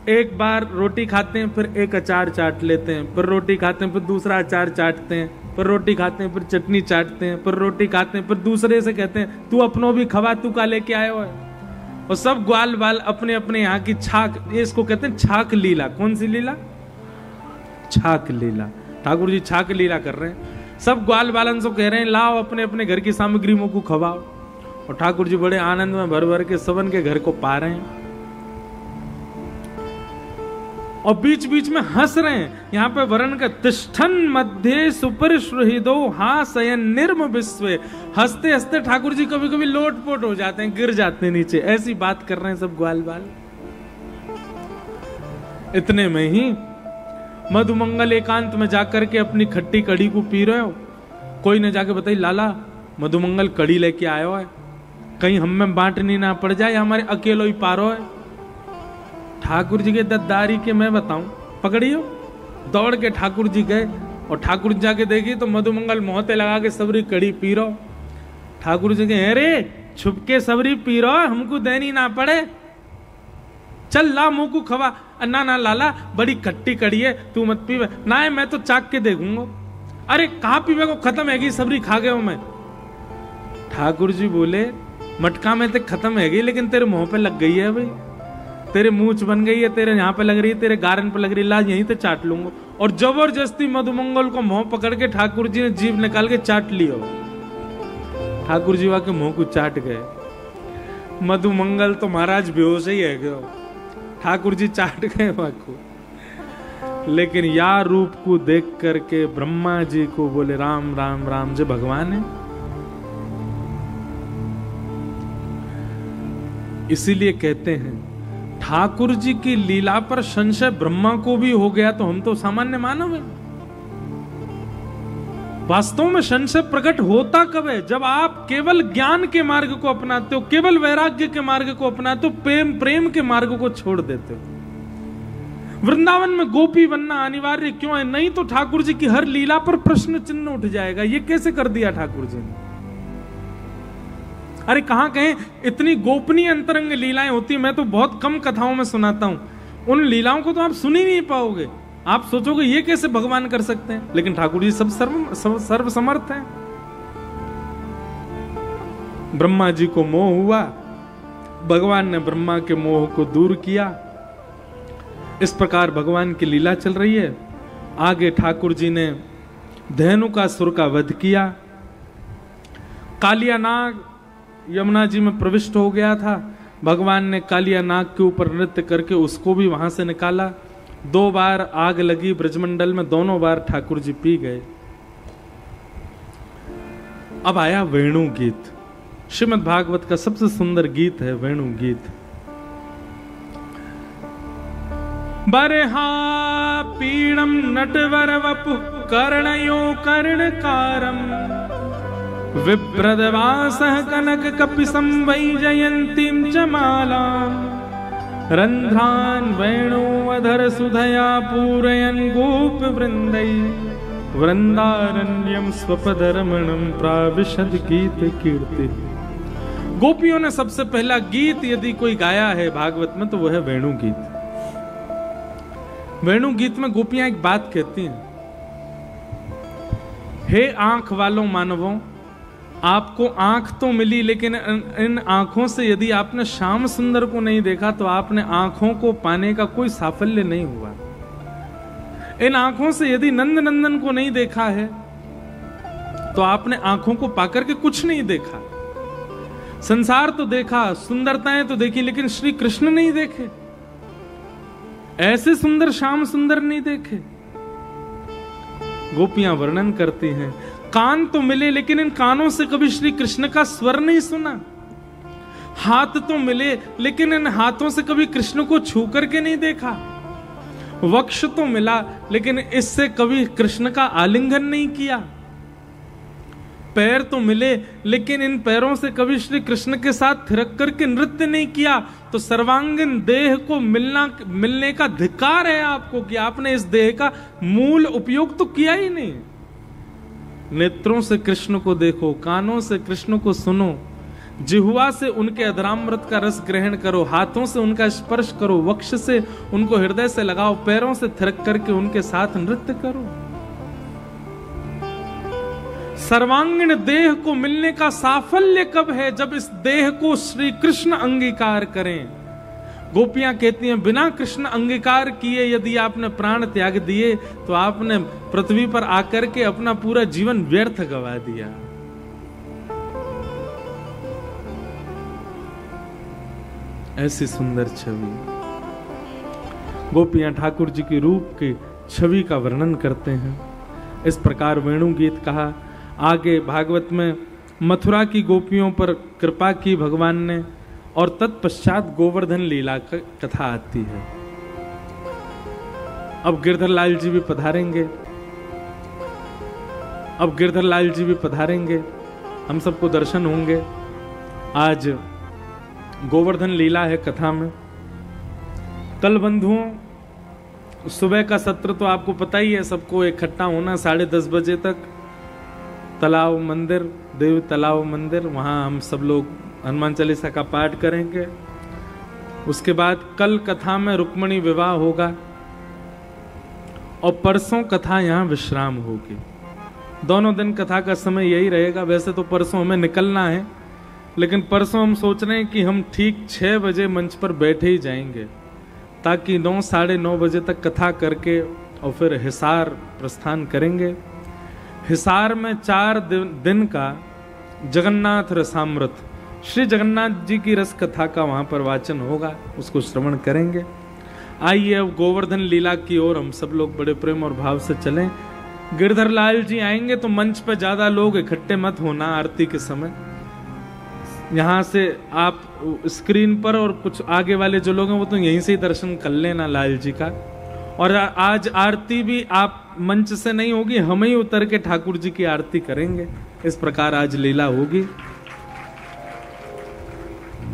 एक बार रोटी खाते हैं, फिर एक अचार चाट लेते हैं। फिर रोटी खाते हैं, फिर दूसरा अचार चाटते हैं। फिर रोटी खाते हैं, फिर चटनी चाटते हैं, फिर रोटी खाते हैं, फिर दूसरे से कहते हैं, तू अपनों भी खवा, तू का लेके आए हो? और सब ग्वाल बाल अपने अपने यहाँ की छाक इसको कहते हैं छाक लीला। कौन सी लीला? छाक लीला। ठाकुर जी छाक लीला कर रहे हैं। सब ग्वाल बालन से कह रहे हैं, लाओ अपने अपने घर की सामग्री को खवाओ। और ठाकुर जी बड़े आनंद में भर भर के सबन के घर को पा रहे हैं। और बीच बीच में हंस रहे हैं। यहाँ पे वरण का तिष्ठन मध्य सुपर सुहृदो हासयन निर्म विश्व। हँसते हँसते ठाकुर जी कभी कभी लोटपोट हो जाते हैं, गिर जाते हैं नीचे। ऐसी बात कर रहे हैं सब ग्वाल बाल इतने में ही मधुमंगल एकांत में जाकर के अपनी खट्टी कड़ी को पी रहे हो। कोई ने जाके बताई, लाला, मधुमंगल कड़ी लेके आयो है। कहीं हम में बांटनी ना पड़ जाए, हमारे अकेलो ही पारो है। ठाकुर जी के दद्दारी के मैं बताऊँ। पकड़ियो? दौड़ के ठाकुर जी गए और ठाकुर जी जाके देखी तो मधुमंगल मोहते लगा के सबरी कड़ी पी रहो ठाकुर जी के, अरे छुप के सबरी पी रहो हमको देनी ना पड़े। चल, ला मुँह को खवा। ना ना, लाला, बड़ी खट्टी कड़ी है, तू मत पीवे। ना है, मैं तो चाक के देखूँगा। अरे, कहा पीवे को खत्म हैगी सबरी खा गया मैं? ठाकुर जी बोले, मटका में तो खत्म हैगी लेकिन तेरे मुँह पे लग गई है भाई तेरे मुँह बन गई है, तेरे यहाँ पे लग रही है, तेरे गारन पे लग रही है लाज यहीं से चाट लूँगा। और ज़बरदस्ती मधुमंगल को मुँह पकड़ के ठाकुर जी ने जीव निकाल के चाट लियो ठाकुर जी के मुँह को चाट गए। मधुमंगल तो महाराज बेहोश ही है ठाकुर जी चाट गए वहाँ को। लेकिन या रूप को देख करके ब्रह्मा जी को बोले, राम राम राम जो भगवान है। इसीलिए कहते हैं ठाकुर जी की लीला पर संशय ब्रह्मा को भी हो गया तो हम तो सामान्य मानव है। वास्तव में संशय प्रकट होता कब है? जब आप केवल ज्ञान के मार्ग को अपनाते हो, केवल वैराग्य के मार्ग को अपनाते हो, प्रेम प्रेम के मार्ग को छोड़ देते हो। वृंदावन में गोपी बनना अनिवार्य क्यों है? नहीं तो ठाकुर जी की हर लीला पर प्रश्न चिन्ह उठ जाएगा। ये कैसे कर दिया ठाकुर जी ने? अरे कहा कहें? इतनी गोपनीय अंतरंग लीलाएँ होती मैं तो बहुत कम कथाओं में सुनाता हूँ। उन लीलाओं को तो आप सुन ही नहीं पाओगे। आप सोचोगे ये कैसे भगवान कर सकते हैं? लेकिन ठाकुर जी सब सर्व सर्व, सर्व समर्थ हैं। ब्रह्मा जी को मोह हुआ। भगवान ने ब्रह्मा के मोह को दूर किया। इस प्रकार भगवान की लीला चल रही है। आगे ठाकुर जी ने धैनु का सुर का वध किया। कालिया नाग यमुना जी में प्रविष्ट हो गया था। भगवान ने कालिया नाग के ऊपर नृत्य करके उसको भी वहाँ से निकाला। दो बार आग लगी ब्रजमंडल में, दोनों बार ठाकुर जी पी गए। अब आया वेणु गीत। श्रीमद भागवत का सबसे सुंदर गीत है वेणु गीत। बरहा पीड़म नटवर वपु कर्णयो कर्णकारम। विप्रदवासः कनक कपिसं वैजयन्तीं च सुधया पूरयन् गोपवृन्दै। वृंदारण्यम स्वपदरमणम प्राविशद गीत कीर्ति। गोपियों ने सबसे पहला गीत यदि कोई गाया है भागवत में तो वह है वेणु गीत वेणु गीत में गोपियाँ एक बात कहती हैं। हे आँख वालों मानवों आपको आँख तो मिली, लेकिन इन आँखों से यदि आपने श्याम सुंदर को नहीं देखा तो आपने आँखों को पाने का कोई साफल्य नहीं हुआ। इन आँखों से यदि नंद नंदन को नहीं देखा है तो आपने आँखों को पाकर के कुछ नहीं देखा। संसार तो देखा, सुंदरताएँ तो देखी, लेकिन श्री कृष्ण नहीं देखे। ऐसे सुंदर, श्याम सुंदर नहीं देखे। गोपियाँ वर्णन करती हैं कान तो मिले, लेकिन इन कानों से कभी श्री कृष्ण का स्वर नहीं सुना। हाथ तो मिले, लेकिन इन हाथों से कभी कृष्ण को छू करके नहीं देखा। वक्ष तो मिला, लेकिन इससे कभी कृष्ण का आलिंगन नहीं किया। पैर तो मिले, लेकिन इन पैरों से कभी श्री कृष्ण के साथ थिरक करके नृत्य नहीं किया। तो सर्वांगीण देह को मिलना, मिलने का धिकार है आपको कि आपने इस देह का मूल उपयोग तो किया ही नहीं। नेत्रों से कृष्ण को देखो, कानों से कृष्ण को सुनो। जिहुआ से उनके अधरामृत का रस ग्रहण करो, हाथों से उनका स्पर्श करो, वक्ष से उनको हृदय से लगाओ, पैरों से थिरक करके उनके साथ नृत्य करो। सर्वांगीण देह को मिलने का साफल्य कब है जब इस देह को श्री कृष्ण अंगीकार करें? गोपियाँ कहती हैं, बिना कृष्ण अंगीकार किए यदि आपने प्राण त्याग दिए तो आपने पृथ्वी पर आकर के अपना पूरा जीवन व्यर्थ गवा दिया। ऐसी सुंदर छवि। गोपियाँ ठाकुर जी की रूप की छवि का वर्णन करते हैं। इस प्रकार वेणु गीत कहा, आगे भागवत में मथुरा की गोपियों पर कृपा की भगवान ने और तत्पश्चात गोवर्धन लीला कथा आती है। अब गिरधर लाल जी भी पधारेंगे। अब गिरधर लाल जी भी पधारेंगे। हम सबको दर्शन होंगे। आज गोवर्धन लीला है कथा में। कल बंधुओं, सुबह का सत्र तो आपको पता ही है, सबको इकट्ठा होना साढ़े दस बजे तक। तालाब मंदिर, देव तालाब मंदिर, वहाँ हम सब लोग हनुमान चालीसा का पाठ करेंगे। उसके बाद कल कथा में रुक्मणी विवाह होगा और परसों कथा यहाँ विश्राम होगी। दोनों दिन कथा का समय यही रहेगा। वैसे तो परसों हमें निकलना है, लेकिन परसों हम सोच रहे हैं कि हम ठीक छः बजे मंच पर बैठे ही जाएँगे, ताकि नौ, साढ़े नौ बजे तक कथा करके और फिर हिसार प्रस्थान करेंगे। हिसार में चार दिन का जगन्नाथ रसामृत श्री जगन्नाथ जी की रस कथा का वहाँ पर वाचन होगा, उसको श्रवण करेंगे। आइए अब गोवर्धन लीला की ओर हम सब लोग बड़े प्रेम और भाव से चलें। गिरधर लाल जी आएँगे तो मंच पर ज़्यादा लोग इकट्ठे मत होना आरती के समय। यहाँ से आप स्क्रीन पर और कुछ आगे वाले जो लोग हैं, वो तो यहीं से ही दर्शन कर लेना लाल जी का। और आज आरती भी आप मंच से नहीं होगी, हम ही उतर के ठाकुर जी की आरती करेंगे। इस प्रकार आज लीला होगी।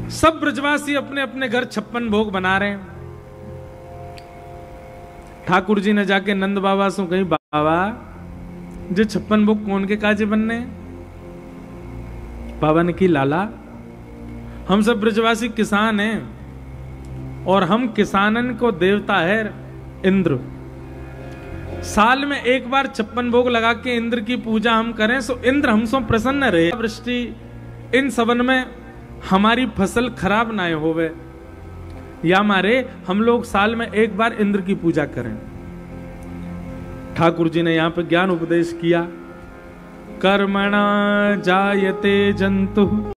सब ब्रजवासी अपने अपने घर छप्पन भोग बना रहे हैं। ठाकुर जी ने जाके नंद बाबा से कही, बाबा, जो छप्पन भोग कौन के काजे बनने बाबा ने की, लाला, हम सब ब्रजवासी किसान हैं और हम किसानन को देवता है इंद्र। साल में एक बार छप्पन भोग लगा के इंद्र की पूजा हम करें, सो इंद्र हमसे प्रसन्न रहे। वृष्टि, इन सबन में हमारी फ़सल खराब ना होवे। या मारे, हम लोग साल में एक बार इंद्र की पूजा करें। ठाकुर जी ने यहाँ पर ज्ञान उपदेश किया, कर्मणा जायते जंतु।